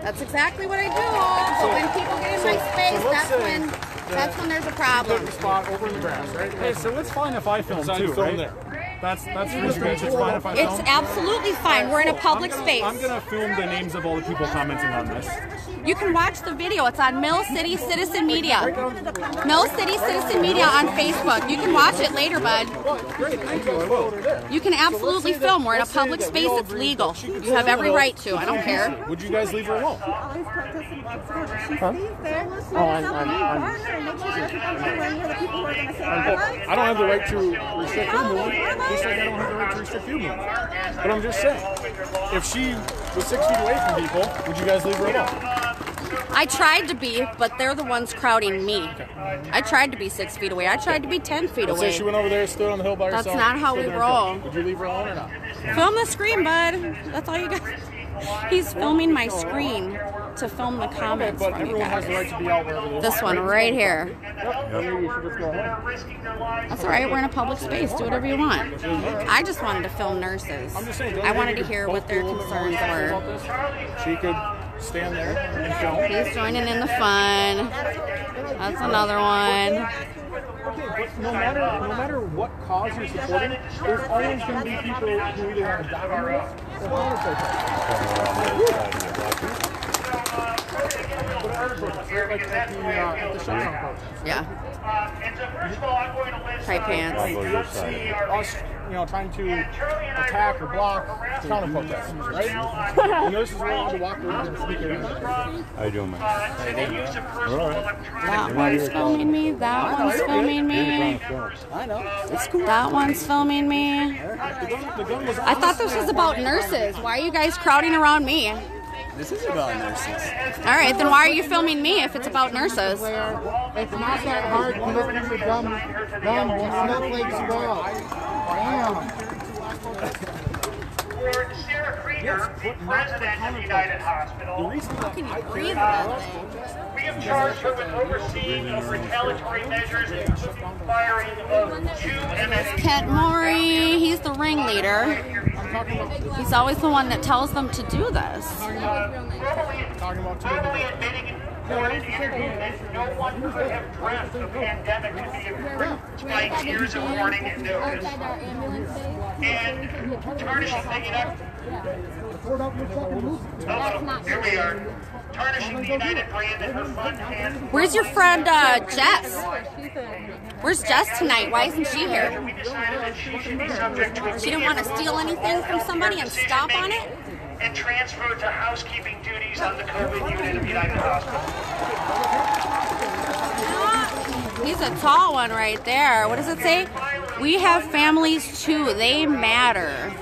That's exactly what I do. So when people get in my space, let's that's when that's when there's a Put problem. the spot over in the grass, right? Hey, so it's fine if I film Decide to too, film right? there. That's that's reasonable. It's fine if I It's film. absolutely fine. We're in a public I'm gonna, space. I'm gonna film the names of all the people commenting on this. You can watch the video. It's on Mill City Citizen Media. Mill City Citizen Media on Facebook. You can watch it later, bud. Great, thank you. I will. You can absolutely film. We're in a public space. It's legal. that she could You have every right to. I don't care. Would you guys leave her alone? All these protesting what's She stays there. Oh, I'm, I'm, I'm, otherwise. I don't have the right to restrict her movement, just like I don't have the right to restrict your movement. But I'm just saying, if she was six feet away from people, would you guys leave her alone? I tried to be, but they're the ones crowding me. I tried to be six feet away. I tried to be ten feet Let's say she went over there, and stood on the hill by That's herself. That's not how we roll. Would you leave her alone or not? Film the screen, bud. That's all you got. He's filming my screen to film the comments But from you everyone has the right guys. to be out wherever they This one right here. Yep. Maybe you should just go home. That's all right. We're in a public space. Do whatever you want. I just wanted to film nurses. I'm just saying. don't I you wanted to hear what their be a little bit more concerns were. She could stand there and film. He's joining in the fun. That's another one. Okay, but no matter no matter what cause you're supporting, there's always going to be people who either have a dog in the race or want to Yeah. Uh, and so first of all, I'm going to list tight I pants. don't see us, you know, trying to attack or block counter protests, right? and this is allowed to walk around and sneak in. How you doing, man? That one's filming me. That one's filming me. I know. It's cool. That one's filming me. The gun, the gun was I thought this was about nurses. Why are you guys crowding around me? This is about nurses. All right, then why are you filming me if it's about nurses? It's not that hard to look at your dumb, dumb snowflakes well. Damn. For Sara Criger, the president of United Hospital, we have charged her with overseeing of retaliatory measures, including firing of two MNA Kent Maury, he's the ringleader. He's always the one that tells them to do this. Uh, Verbally admitting in an interview that no one could have dreamt the pandemic would be occurring despite years of warning and notice. And tarnishing, thinking up, oh, here we are, tarnishing the United brand and her front hand. Where's your friend uh, Jess? Where's Jess tonight? Why isn't she here? She didn't want to steal anything from somebody and stop on it? And transferred to housekeeping duties on the COVID unit of United Hospital. He's a tall one right there. What does it say? We have families too. They matter.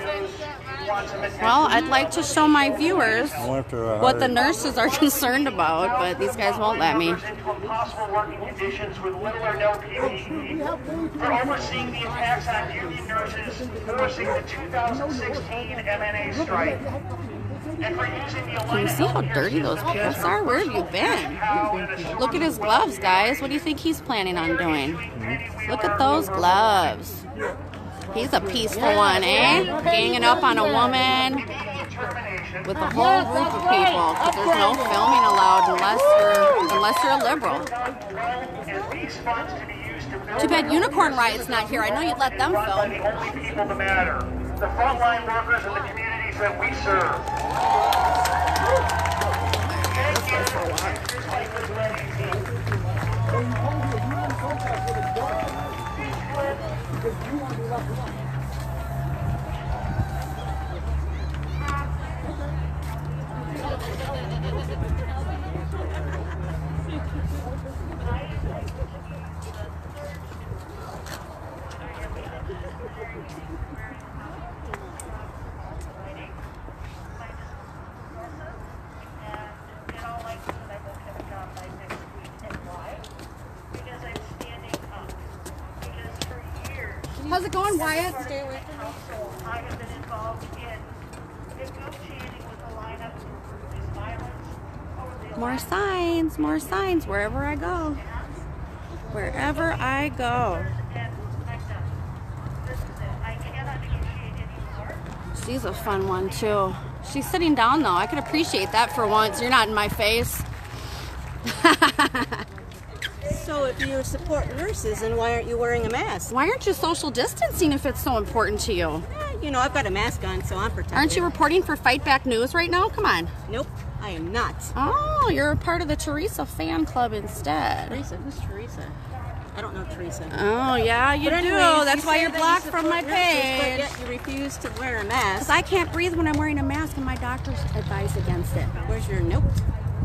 Well, I'd like to show my viewers what the nurses are concerned about, but these guys won't let me. Impossible working conditions with little or no PPE. For overseeing the attacks on union nurses forcing the 2016 MNA strike. Can you see how dirty those pants are? Where have you been? Look at his gloves, guys. What do you think he's planning on doing? Look at those gloves. He's a peaceful one, eh? Ganging up on a woman with a whole group of people because there's no filming allowed unless you're unless you're a liberal. Too bad Unicorn Riot's not here. I know you'd let them film. the frontline workers in the communities that we serve. How's it going, Wyatt? Stay away from I have been involved in negotiating with the lineup to reduce violence More more signs wherever I go. Wherever I go. She's a fun one too. She's sitting down though. I could appreciate that for once. You're not in my face. So if you support nurses, then why aren't you wearing a mask? Why aren't you social distancing if it's so important to you? You know, I've got a mask on, so I'm protected. Aren't you reporting for Fight Back News right now? Come on. Nope, I am not. Oh, you're a part of the Teresa fan club instead. Teresa, who's Teresa? I don't know Teresa. Oh, yeah, you But do. anyways, That's you why you're that you blocked from my page. But yet you refuse to wear a mask. Because I can't breathe when I'm wearing a mask and my doctors advise against it. Where's your note?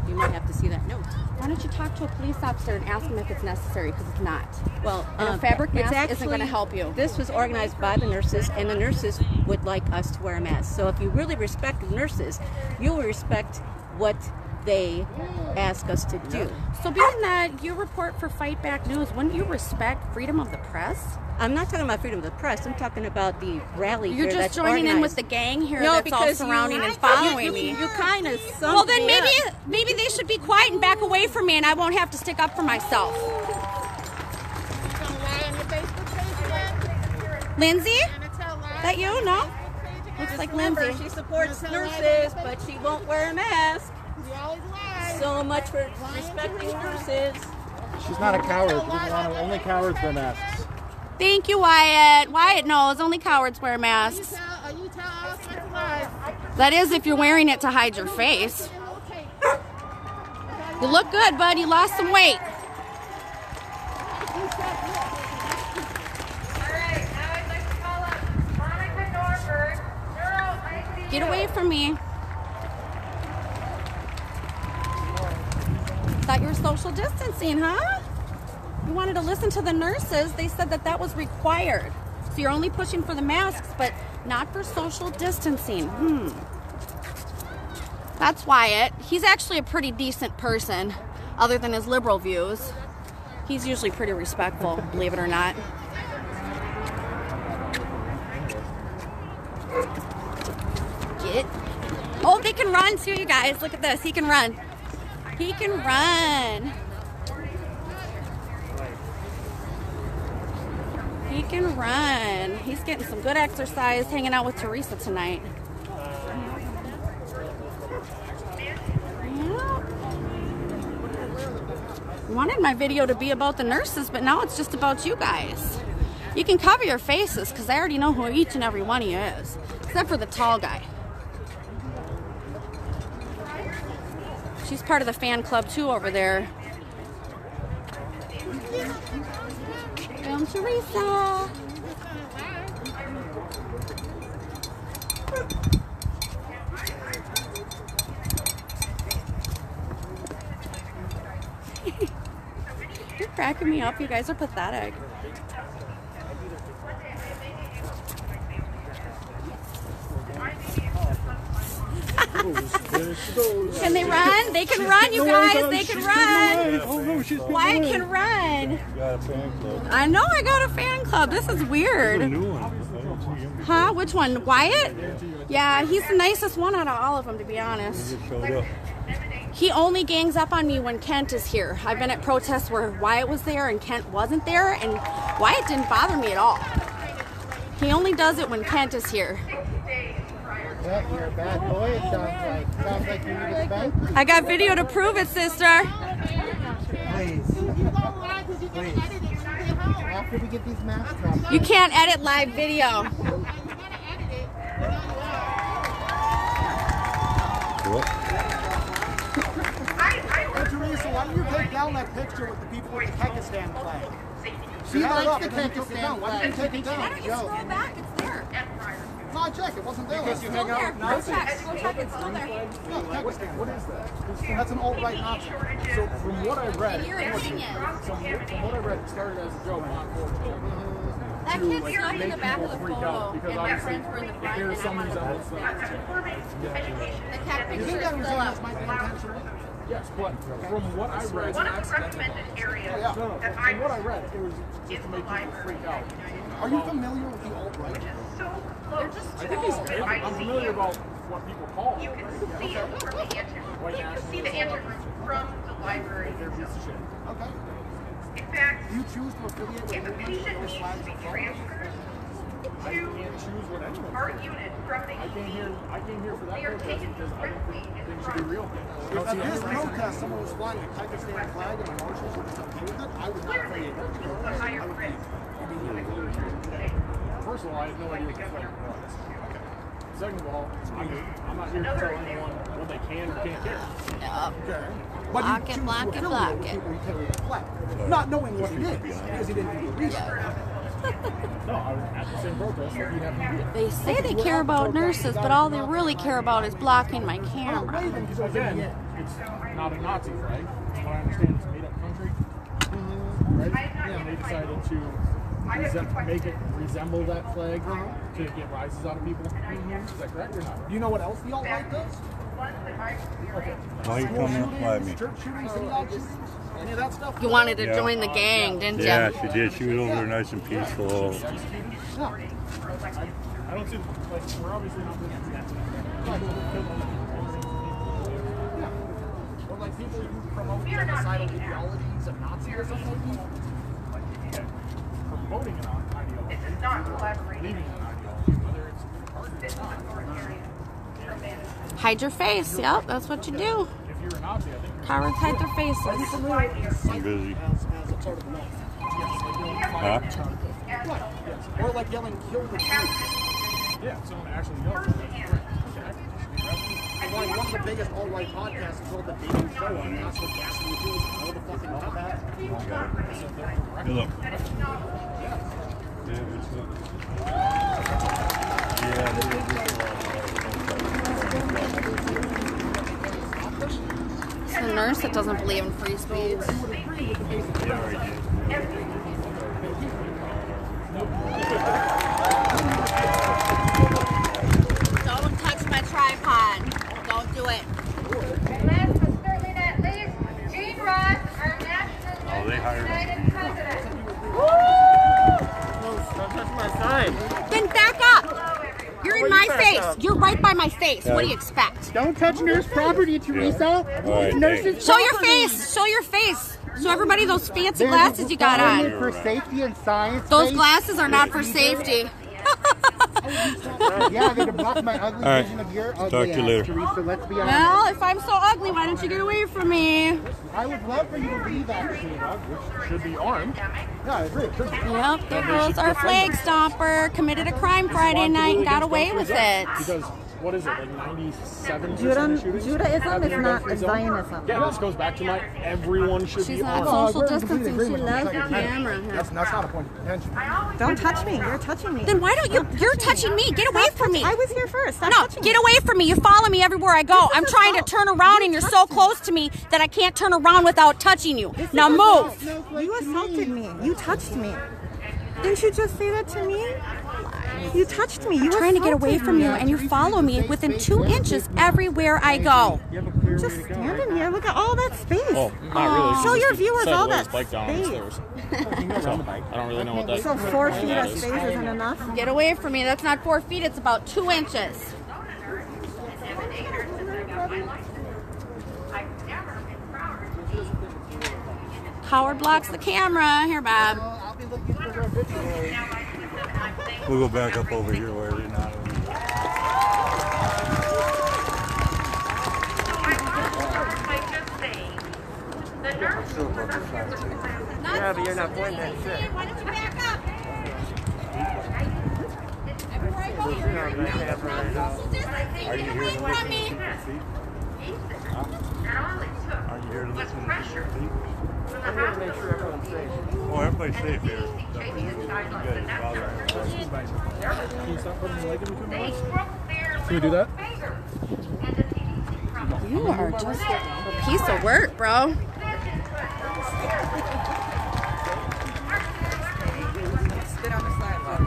You might have to see that note. Why don't you talk to a police officer and ask them if it's necessary? Because it's not. Well, And a um, fabric it's mask isn't going to help you. This was organized by the nurses, and the nurses would like us to wear a mask. So if you really respect the nurses, you will respect what they ask us to do. So, being that you report for Fight Back News, wouldn't you respect freedom of the press? I'm not talking about freedom of the press. I'm talking about the rally. You're here just that's joining in with the gang here No, that's all surrounding you, and following you, me. You, kind of well, then maybe maybe they should be quiet and back away from me, and I won't have to stick up for myself. Lindsay, that you? No. Looks like Lindsay. she supports nurses, but she won't wear a mask. So much for respecting nurses. She's not a coward. Only cowards wear masks. Thank you, Wyatt. Wyatt knows only cowards wear masks. That is if you're wearing it to hide your face. You look good, bud. You lost some weight. Get away from me. Thought you were social distancing, huh? You wanted to listen to the nurses. They said that that was required. So you're only pushing for the masks, but not for social distancing. Hmm. That's Wyatt. He's actually a pretty decent person, other than his liberal views. He's usually pretty respectful, believe it or not. Get. Oh, they can run too, you guys. Look at this. He can run. He can run. He can run. He's getting some good exercise hanging out with Teresa tonight. Wanted my video to be about the nurses, but now it's just about you guys. You can cover your faces because I already know who each and every one of you is, except for the tall guy. She's part of the fan club too over there. Film Teresa. You're cracking me up. You guys are pathetic. Can they run? They can run, you guys. They can run. Wyatt can run. got a fan club. I know I got a fan club. This is weird. Huh? Which one? Wyatt? Yeah, he's the nicest one out of all of them, to be honest. He only gangs up on me when Kent is here. I've been at protests where Wyatt was there and Kent wasn't there, and Wyatt didn't bother me at all. He only does it when Kent is here. Well, you're a bad boy, it sounds like. Sounds like you need a spank. I got video to prove it, sister. Please. Please. After we get these masks off. You can't edit live video. Hey, Teresa, why don't you take down that picture with the people with the Kekistan flag? She You had it likes the and then took it Kekistan down. Why didn't you take it flag. down? Why don't you scroll back? It's there. No, I checked. It wasn't there. Because you hang out with Go check. Go check. It's still there. No, Kekistan. What is that? That's an alt-right Nazi. So from what I read, You're it. so from what I read, it started as a joke That kid's like, not in the back of the freak photo, and my friends were in the front. there's and some I'm on the resemblance to back. that. The cat You picture think is that still resemblance up. might be intentional? Yes, but from what I read, One of the recommended areas oh, Yeah. no, no, that from what I read, it was is just to make people freak out. Are you familiar with the alt-right? So close I think he's, to I'm, I'm familiar about what people call You it. can see it from the ante, you can see the ante room from the library. They're a piece of shit. Okay. In fact, you choose to affiliate with if a patient needs to be transferred I can't choose what our unit from the I came here. I came here for that They are protest taken because I don't directly think in things front. be real. I If at this reason. protest someone was flying a Kyrgyzstan flag and the marshals were just okay with it, I would not affiliate with them. the higher risk. First of all, I have no idea what the flag was. Second of all, I'm, I'm not here to tell anyone what they can or can't do. Okay. But Block you it, block it, block it. people who carry the flag, not knowing what it is because you didn't do the research. No, I was at the same protest you have to be. They say they care about nurses, but all they really care about is blocking my camera. Again, it's not a Nazi flag. From what I understand, it's a made-up country. Mm-hmm. Right? And they decided to resem- make it resemble that flag to get rises out of people. Is that correct or not? Do you know what else the alt-right does? Okay. Why you coming up by me? Church shootings, synagogue shootings, any of that stuff? You wanted to Yeah. join the gang, didn't you? Yeah, she did. She was over there nice and peaceful. Yeah. I don't see, like, we're obviously not doing that. Or like people who promote genocidal ideologies of Nazi or something that. Promoting an ideology. This is not collaboration. Leaving an ideology, whether it's retarded This or not. authoritarian from. Hide your face. Yep, that's what you do. If you're a Nazi, I think Cowards hide their faces. I'm busy. As, as a sort of law. yes, like yelling, Huh? Right. Or like yelling, kill the Jews. yeah, someone actually yells. Like one of the biggest all white podcasts called The Daily Show on National Gas and Utilities. All the fucking love that. Okay. Good luck. It's the nurse that doesn't believe in free speech. Don't touch my tripod. Don't do it. Last but certainly not least, Jean Ross, our National Oh, they hired him. United President. Don't touch my sign. Then back up. You're in Why my you face. up? You're right by my face. What do you expect? Don't touch nurse property, Teresa. All right, It's nurse's Show your face. Show your face. Show everybody those fancy They're glasses you got required on. for safety and science. Those glasses are not for safety. yeah, they're to block my ugly All right. vision of your Talk to you ass, later. Teresa. Let's be honest. Well, if I'm so ugly, why don't you get away from me? I would love for you to leave actually. Which should be armed. Yeah, I agree. true. Yep, there goes our flag stomper. Committed a crime Friday night and got away with it. Because what is it, like 97 Judah- shootings? Judaism is not gun-free? Zionism. Yeah, this goes back to my everyone should She's be not armed. social distancing. She loves the camera. That's, that's not a point of contention. Don't touch me. You're touching me. Then why don't you? You're touching me. Get away from me. I was here first. Stop No, get away from me. You follow me everywhere I go. I'm trying to turn around and you're so close to me that I can't turn around without touching you. Now move. You assaulted me. You touched me. Didn't you just say that to me? You touched me. You I'm trying to get away from me. you and you follow me within two inches everywhere I go. Just standing here. Look at all that space. Oh, not really. Show your viewers all that his bike down on the space. So, I don't really know what that So four feet of space isn't enough. Get away from me. That's not four feet. It's about two inches. Howard blocks the camera. Here, Bob. We'll go back up over here where they're not. Yeah, but you're not pointing that shit. Why don't you back up? I go, You're you're now. Are you here to listen me. to people speak? Are you here to to people speak? I'm here to make sure everyone's safe. Oh, everybody's safe here. Definitely. You guys bother everybody. Can you stop putting your leg in between my legs? Can we do that? You are just a piece of work, bro. Spit on the sidewalk.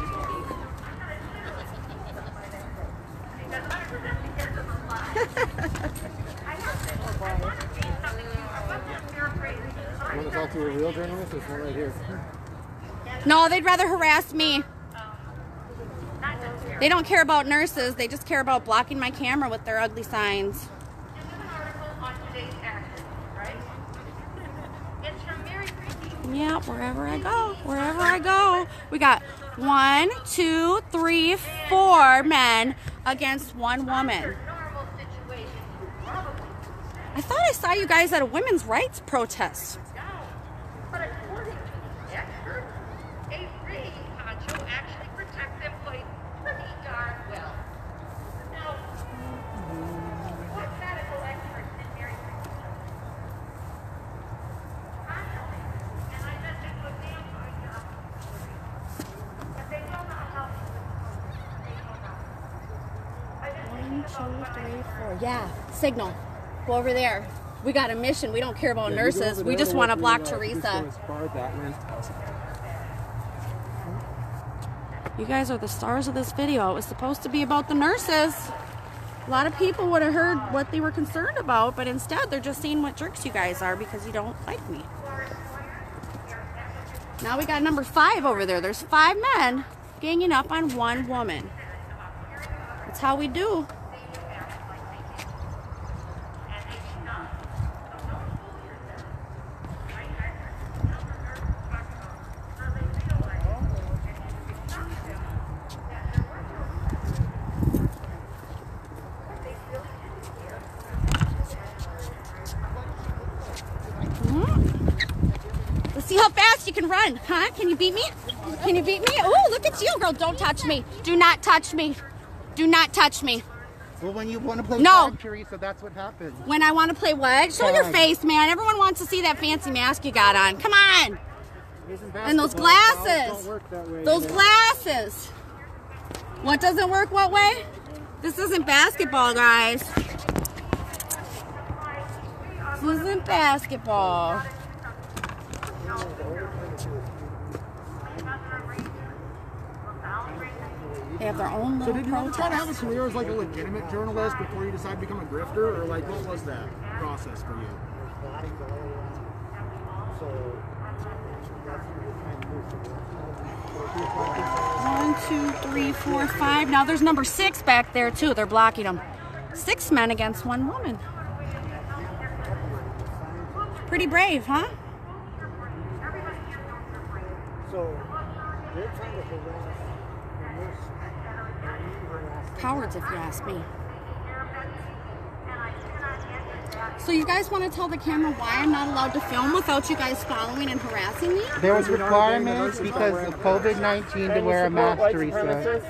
You want to talk to a real journalist? There's one right here. No, they'd rather harass me. They don't care about nurses. They just care about blocking my camera with their ugly signs. Yeah, wherever I go, wherever I go. We got one, two, three, four men against one woman. I thought I saw you guys at a women's rights protest. But according to experts, a free poncho actually protects employees pretty darn well. Now, what medical experts did Mary and I bet this would be my job. But they will not help you. They will not. One, two, three, four. Yeah, signal. Go over there. We got a mission. We don't care about Yeah, nurses. We just want to block we, uh, Teresa. Christo inspired that man's house. You guys are the stars of this video. It was supposed to be about the nurses. A lot of people would have heard what they were concerned about, but instead they're just seeing what jerks you guys are because you don't like me. Now we got number five over there. There's five men ganging up on one woman. That's how we do. Hmm? Let's see how fast you can run, huh? Can you beat me? Can you beat me? Oh, look at you, girl. Don't touch me. Do not touch me. Do not touch me. Well, when you want to play No. tag, Teresa, that's what happens. When I want to play what? Show your face, man. Everyone wants to see that fancy mask you got on. Come on. And those glasses. Don't work that way. Those man. glasses. What doesn't work what way? This isn't basketball, guys. This isn't basketball. They have their own So did you ever try to have a career as like a legitimate journalist before you decided to become a grifter, or like what was that process for you? One, two, three, four, five. Now there's number six back there too. They're blocking them. Six men against one woman. Pretty brave, huh? So they're trying to harass the nurse and you harass Cowards, if you ask me. So you guys want to tell the camera why I'm not allowed to film without you guys following and harassing me? There was requirements because of COVID-19 to wear a mask, Teresa.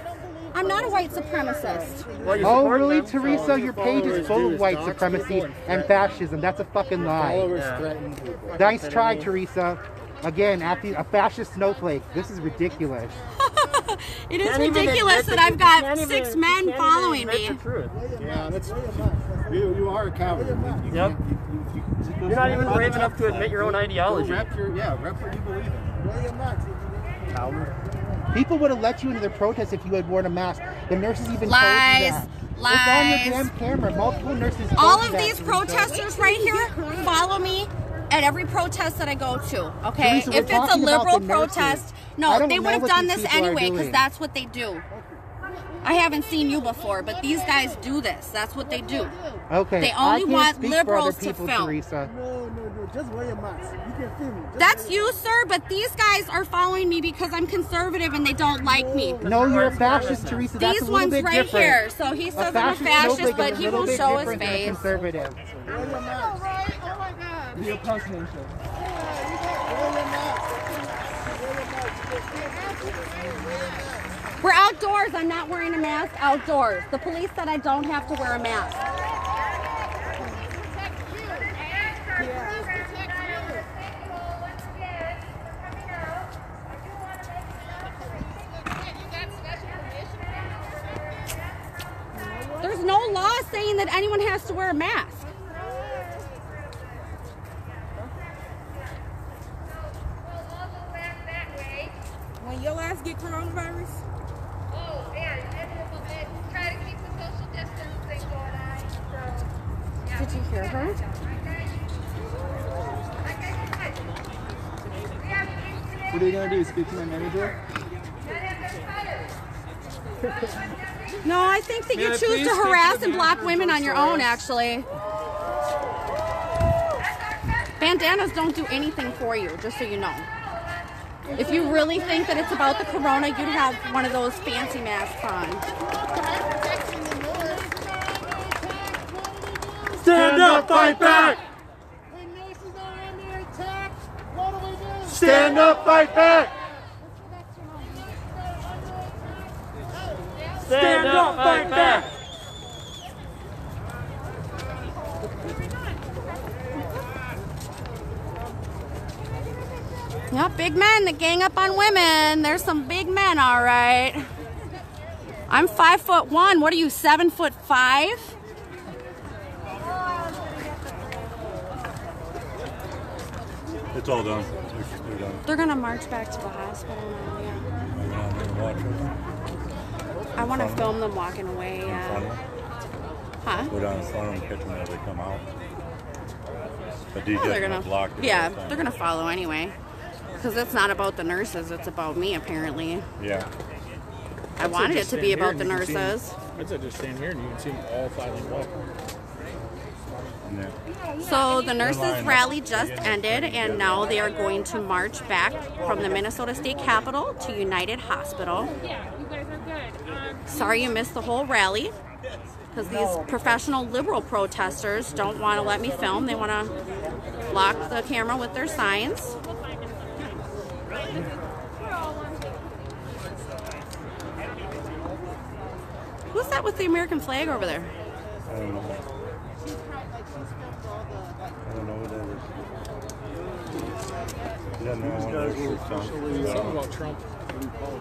I'm not a white supremacist. Oh, really, Teresa? Your page is full of white supremacy and fascism. That's a fucking lie. Nice try, Teresa. Again, after a fascist snowflake. This is ridiculous. It is Can't ridiculous that I've got can't even- six men following admit me. the truth. Yeah, that's you. You are a coward. You Yep. can't- you- you- you- You're not even brave enough to admit your own ideology. Rep your, yeah, rep what you believe in. Coward. People would have let you into their protest if you had worn a mask. The nurses even Lies. told you that. It's on your damn camera. Multiple nurses. All of these protesters right here follow me at every protest that I go to. Okay, Teresa, if it's a liberal protest, no, they would have done this anyway because that's what they do. I haven't seen you before, but these guys do this. That's what they do. Okay. They I only want speak for other liberals to people, film. Teresa. No, no, no. Just wear your mask. You can film. Just That's you, sir, but these guys are following me because I'm conservative and they don't like me. No, you're a fascist, Teresa. That's These a little ones bit right different. here. So he says I'm a fascist fascist, but he won't show his different than a face. Conservative. We're outdoors. I'm not wearing a mask outdoors. The police said I don't have to wear a mask. There's no law saying that anyone has to wear a mask. When your ass get coronavirus, Oh, yeah, and try to keep the social distancing going on. So, yeah. Did you hear her? What are you gonna do? Speak to my manager? No, I think that May you I choose to speak to harass and block women on your own, actually. Bandanas don't do anything for you, just so you know. If you really think that it's about the corona, you'd have one of those fancy masks on. Stand up, fight back! Stand up, fight back! Stand up, fight back! Yep, big men that gang up on women. There's some big men, all right. I'm five foot one. What are you, seven foot five? It's all done. They're, done. They're gonna march back to the hospital now. Yeah. I went out there to watch it. I want to film them walking away. Yeah. Huh? Go down in front of them, catch them as they come out. But these Well, they're are gonna, block yeah, the they're gonna follow anyway. Because it's not about the nurses; it's about me, apparently. Yeah. I wanted it to be about the nurses. I'd say just stand here and you can see them all filing away. So the nurses' rally just ended, and now they are going to march back from the Minnesota State Capitol to United Hospital. Yeah, you guys are good. Um, Sorry you missed the whole rally, because these professional liberal protesters don't want to let me film. They want to block the camera with their signs. Who's that with the American flag over there? I don't know. I don't know what that is. Yeah, no, one of those shirts on. Something about Trump.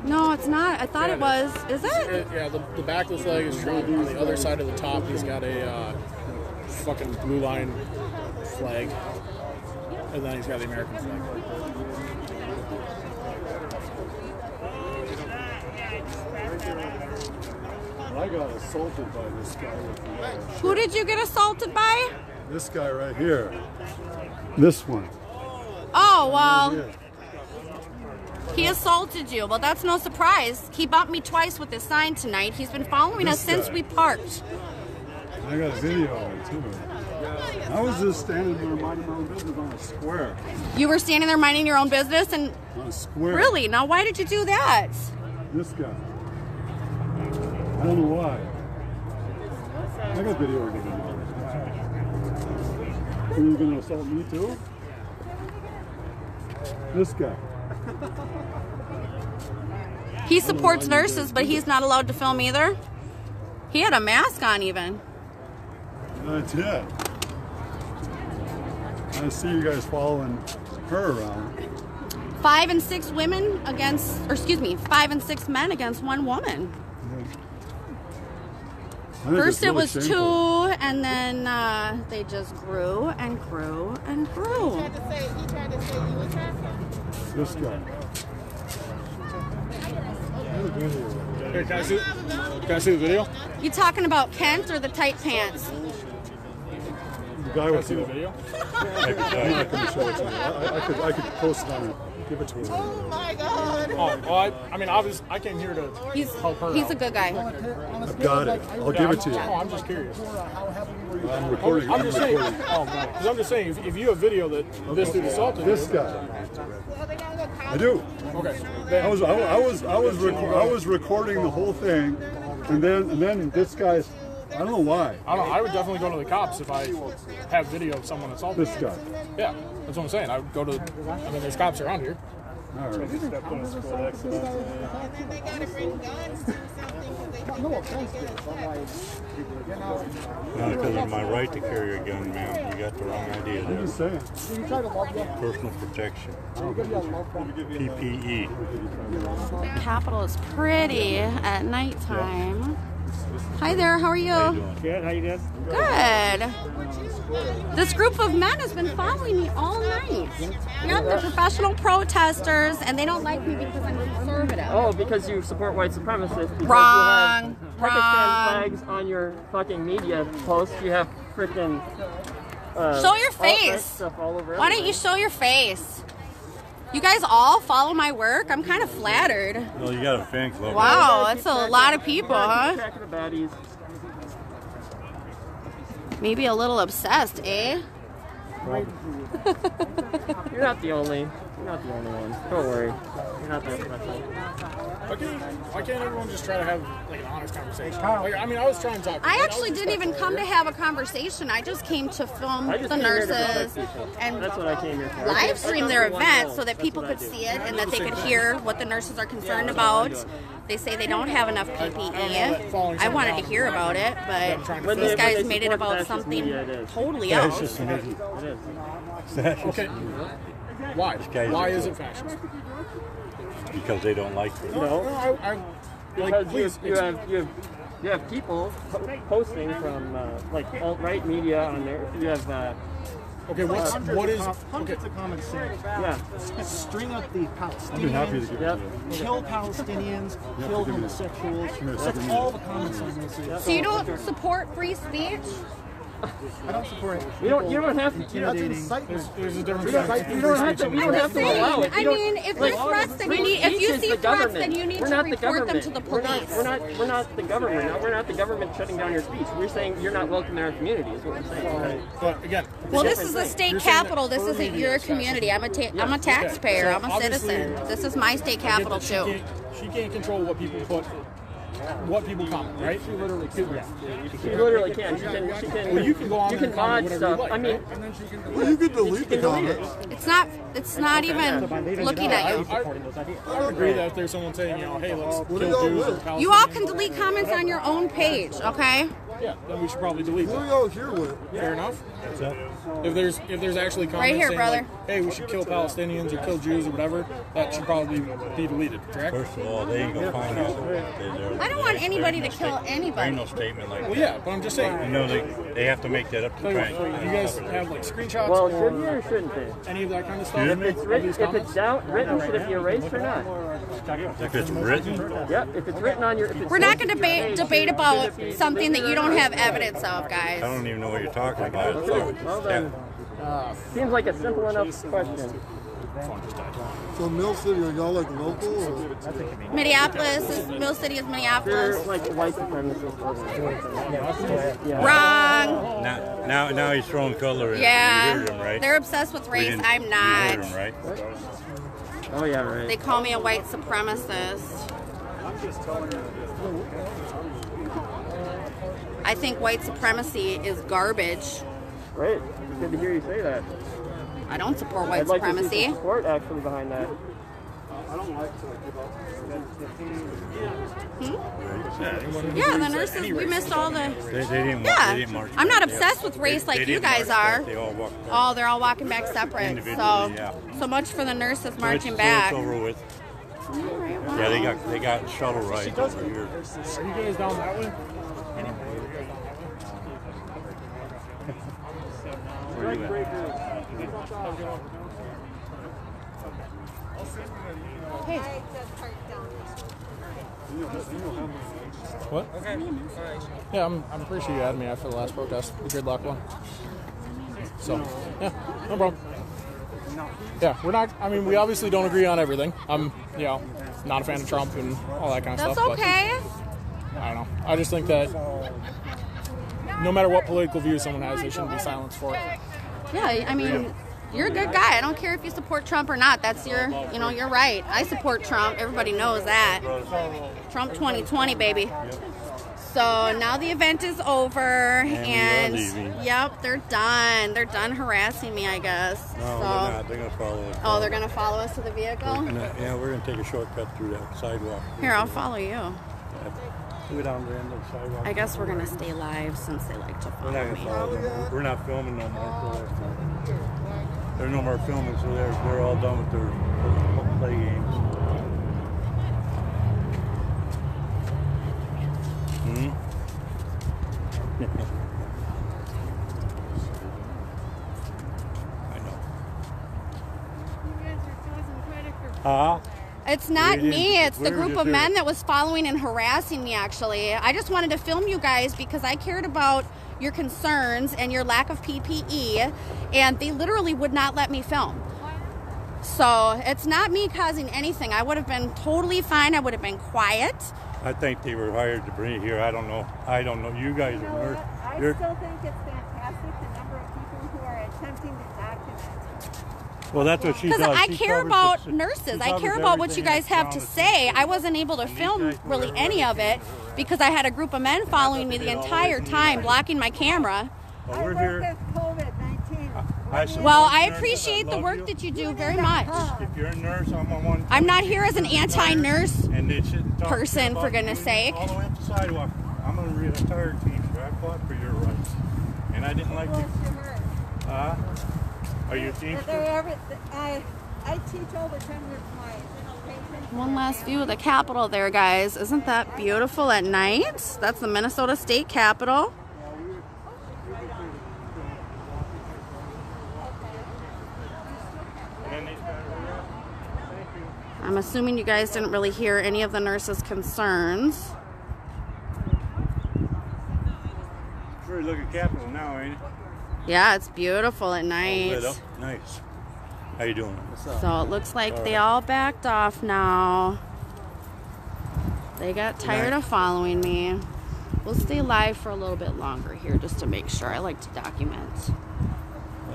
No, it's not. I thought it was. Is it? Uh, yeah, the, the back of the flag is Trump. On the other side of the top, he's got a uh, fucking blue line flag, and then he's got the American flag. I got assaulted by this guy. With the, Who did you get assaulted by? this guy right here. This one. Oh, well, he assaulted you. Well, that's no surprise. He bumped me twice with his sign tonight. He's been following us This since we parked. I got a video of it too. I was just standing there minding my own business on a square. You were standing there minding your own business and On a square. really? Now, why did you do that? This guy. I don't know why. I got video of it. Are you gonna assault me too? This guy. He supports nurses, but he's not allowed to film either. He had a mask on, even. I did. I see you guys following her around. Five and six women against, or excuse me, five and six men against one woman. I think First it was shameful. two, and then uh, they just grew and grew and grew. This guy. Here, can I see? Can I see the video? You talking about Kent or the tight pants? The guy Can I with see the video? I could, I could show it to you. I, I could, I could post it on it. Give it to her. Oh my God. Oh, well, I, I mean, obviously, I came here to He's help her. he's out. a good guy. I've got it. I'll Yeah, give I'm- it to you. Oh, I'm just curious. I'm recording. I'm I'm just saying. recording. Oh, because I'm just saying, if, if you have video that this dude assaulted This you, guy. I do. Okay. I was I, I was I was reco- I was recording the whole thing, and then and then this guy's I don't know why. I don't. I would definitely go to the cops if I have video of someone assaulting. This guy. Yeah, that's what I'm saying. I would go to. I mean, there's cops around here. All right. No offense to it, but like, you know, Not because of my right to carry a gun, man. You got the wrong idea I'm just saying. you try to? Personal protection. Do you give you a love bomb? PPE. Capitol is pretty at nighttime. Hi there, how are you? Good, how you doing? Good. This group of men has been following me all night. Yep, they're professional protesters, and they don't like me because I'm conservative. Oh, because you support white supremacists. Because Wrong. You have Pakistan Wrong. flags on your fucking media posts. You have freaking. Uh, Show your alt-right face. Stuff all over Why don't you show your face? You guys all follow my work? I'm kind of flattered. Well, you got a fan club. Wow, that's a lot of people, huh? track of the baddies. Maybe a little obsessed, eh? You're not the only. You're not the only one. Don't worry. You're not that special. Why can't, why can't everyone just try to have like an honest conversation? Like, I mean, I was trying to talk. I was actually didn't even come to have a conversation. I just came to film the came here to nurses and That's what I came here for. live stream their event so that That's people could see it and that they could hear what the nurses are concerned that's about. They say they don't have enough I know that PPE. following I wanted to hear about it, but When these guys made it about something media, it is. totally That's else. just me. It is. Okay. Why? Why is it fascist? Because they don't like it. No, I, I, Because like, you, please, you ex- have you have you have people posting from uh, like alt right media on there. You have uh, Okay, what's Hundreds what of is com- hundreds okay? of comments saying, yeah. string up the I'd be happy to Palestinians, give Yep. it kill Palestinians, Yeah, kill give me- homosexuals. give me a That's all the comments on this. So you don't support free speech? I don't support it. You don't you don't have to. That's There's, incitement. there's a difference We don't between like- You don't have to. free You don't have to allow it. I You don't- mean, if there's threats, then you need. If you see threats, government. then you need to report them to the We're not, police. we're not. We're not the government. We're not the government shutting down your speech. We're saying you're not welcome in our community. Is what we're saying. But again, Well, this is the state You're saying that capital. This isn't your community. I'm a ta- I'm a taxpayer. I'm a citizen. This is my state capital too. she can't control what people put, what people comment, right? She literally could. She literally can. She can. She can. Well, you can go on You there can and mod stuff. you like, I mean, right? and then she can. Well, you could delete the it. comments. It's not. It's not even looking at you. I, I would agree that if there's someone saying, you know, hey, let's kill y'all Jews or. You all can delete comments on your own page, okay? Yeah, then we should probably delete Who are that. y'all here with? Fair enough. If there's if there's actually comments Right here, saying, brother. like, hey, we should kill Palestinians or kill Jews or whatever, that should probably be deleted, correct? First of all, they ain't gonna find out. I don't want anybody to kill There anybody. no statement like that. Well, yeah, but I'm just saying. You know, they, they have to make that up to So, the bank. you guys have like screenshots Well, or should you or shouldn't they? any of that kind of stuff? If it's written, if it's down, written, should it be erased or not? If it's written, Yep, if it's written on your. If it's We're not going to debate debate about something that you don't have evidence of, guys. I guys. don't even know what you're talking about. So, Well then, seems like a simple enough question. So Mill City, are y'all like local or? Minneapolis is Mill City is They're Minneapolis. like white supremacist organization. Yeah. Wrong. Now, now, now he's throwing color. in. You Yeah, him, right? they're obsessed with race. didn't- I'm you not. him, right? Oh yeah, right. They call me a white supremacist. I'm just telling you. I think white supremacy is garbage. Great. Good to hear you say that. I don't support white supremacy. I'd like to see supremacy. some support actually behind that. Hmm? Hmm? Yeah, the nurses, we missed all the. They, they didn't. Yeah, They didn't march I'm not obsessed with race They- like they you guys are. They all walked back. Oh, they're all walking back separate. So, yeah. so much for the nurses So marching it's- back. It's over with. Yeah, they got they got shuttle rides over here. Are you guys down that way? Where you at? What? Yeah, I'm, I'm pretty sure you had me after the last protest, the gridlock one. So, yeah, no problem. Yeah, we're not, I mean, we obviously don't agree on everything. I'm, you know, not a fan of Trump and all that kind of That's stuff. okay. But I don't know. I just think that no matter what political view someone has, they shouldn't be silenced for it. Yeah, I mean, you're a good guy. I don't care if you support Trump or not. That's your, you know, you're right. I support Trump. Everybody knows that. Trump 2020, baby. So now the event is over, And and yep, they're done. They're done harassing me, I guess. No, so, they're not. They're gonna follow us. oh, they're gonna follow us to the vehicle. We're gonna- yeah, we're gonna take a shortcut through that sidewalk. Here, I'll follow you. Yeah. Go down the end of sidewalk. I guess we're gonna stay live since they like to We're not me. gonna follow them. We're not filming no more. So there's no more filming, so they're they're all done with their play games. Hmm. I know. Huh? It's not We me. It's the group of here. men that was following and harassing me, actually. I just wanted to film you guys because I cared about your concerns and your lack of PPE, and they literally would not let me film. So it's not me causing anything. I would have been totally fine. I would have been quiet. I think they were hired to bring it here. I don't know. I don't know. You guys are nurse. I You're, still think it's fantastic the number of people who are attempting to document. Well, that's what she does. Because. I She care about the- nurses. I care about what you guys have to say. I wasn't able to film really any of it because I had a group of men following me the entire time, blocking my camera. Well, we're here. COVID-19. I Well, I nurses. appreciate the work you. that you do very much. If you're a nurse, I'm on one. I'm not here as an anti-nurse and they shouldn't talk person, for goodness you sake. All the way up the sidewalk. I'm a retired teacher. I fought for your rights, and I didn't like you. Uh, are you a teacher? They're every, I, I teach over 10 years my. One last view of the Capitol there, guys. Isn't that beautiful at night? That's the Minnesota State Capitol. I'm assuming you guys didn't really hear any of the nurses' concerns. Pretty looking Capitol now, ain't it? Yeah, it's beautiful at oh, night. lit up. Nice. How you doing? What's up? So it looks like All they right. all backed off now. They got tired night. of following me. We'll stay live for a little bit longer here just to make sure. I like to document.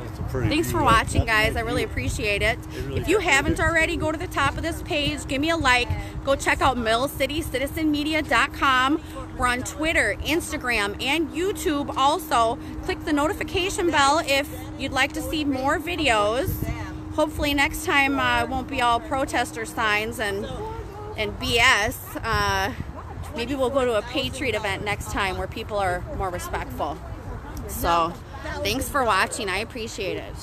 That's a pretty Thanks for watching, guys. I really appreciate it. If you haven't already, go to the top of this page, give me a like. Go check out MillCityCitizenMedia.com. We're on Twitter, Instagram, and YouTube also. Click the notification bell if you'd like to see more videos. Hopefully, next time uh, won't be all protester signs and and BS. Uh, maybe we'll go to a Patriot event next time where people are more respectful. So, Thanks for watching. I appreciate it.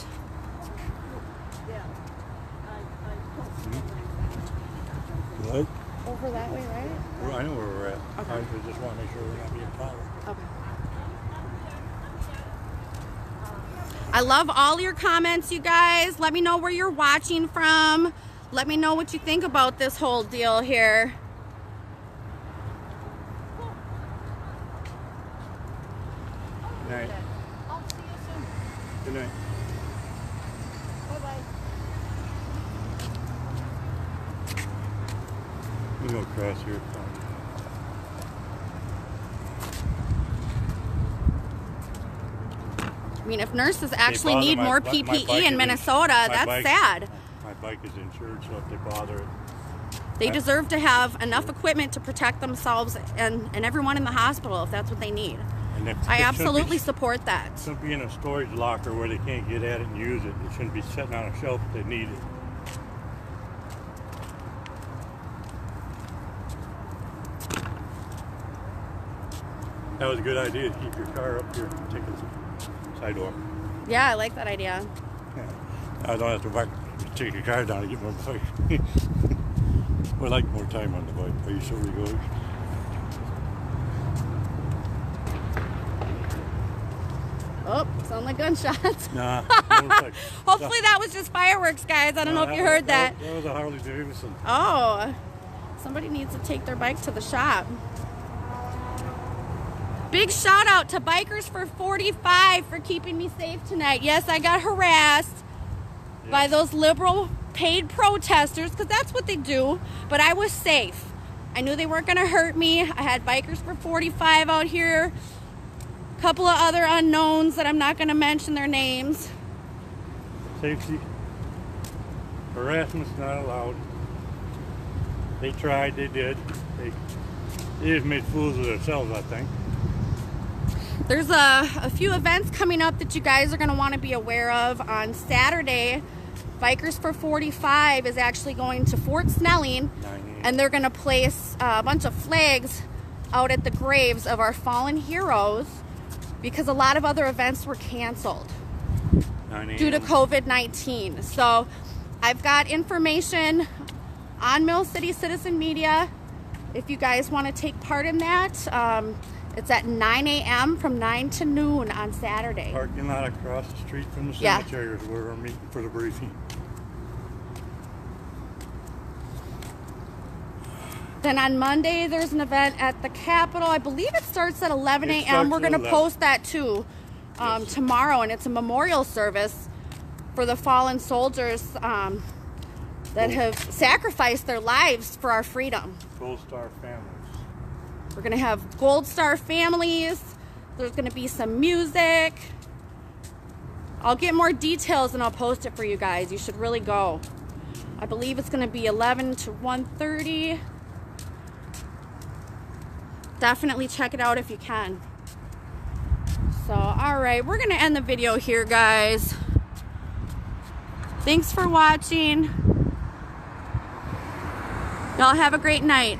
What? Over that way, right? Well, I know where we're at. Okay. I just want to make sure we're not being followed. Okay. I love all your comments, you guys. Let me know where you're watching from. Let me know what you think about this whole deal here. All right. Good night. Bye-bye. You go across here. I mean, if nurses actually need my- more my- my PPE in Minnesota, my that's bike- sad. My bike is insured, so if they bother it. They I- deserve to have enough equipment to protect themselves and, and everyone in the hospital if that's what they need. And I shouldn't be- absolutely support that. It shouldn't be in a storage locker where they can't get at it and use it. It shouldn't be sitting on a shelf if they need it. That was a good idea to keep your car up here, take a sidewalk. Yeah, I like that idea. I don't have to back, take your car down to get my bike. we like more time on the bike. Are you sure we go? Oh, sound like gunshots. Nah. Hopefully that was just fireworks, guys. I don't know if you was- heard that. That was a Harley Davidson. Oh, somebody needs to take their bike to the shop. Big shout out to Bikers for 45 for keeping me safe tonight. Yes, I got harassed by those liberal paid protesters because that's what they do, but I was safe. I knew they weren't going to hurt me. I had Bikers for 45 out here. Couple of other unknowns that I'm not going to mention their names. Safety. Harassment's not allowed. They tried, they did. They, they just made fools of themselves, I think. There's a, a few events coming up that you guys are going to want to be aware of. On Saturday, Bikers for 45 is actually going to Fort Snelling and they're going to place a bunch of flags out at the graves of our fallen heroes because a lot of other events were canceled due to COVID 19. So I've got information on Mill City Citizen Media if you guys want to take part in that. Um, it's at 9 a.m. from 9 to noon on Saturday. Parking lot across the street from the Yeah. cemetery is where we're meeting for the briefing. Then on Monday, there's an event at the Capitol. I believe it starts at 11 a.m. We're going to post that too um, tomorrow, and it's a memorial service for the fallen soldiers um, that have sacrificed their lives for our freedom. Gold Star families. We're going to have Gold Star families. There's going to be some music. I'll get more details and I'll post it for you guys. You should really go. I believe it's going to be 11 to 1:30. Definitely check it out if you can. So, all right, we're going to end the video here, guys. Thanks for watching. Y'all have a great night.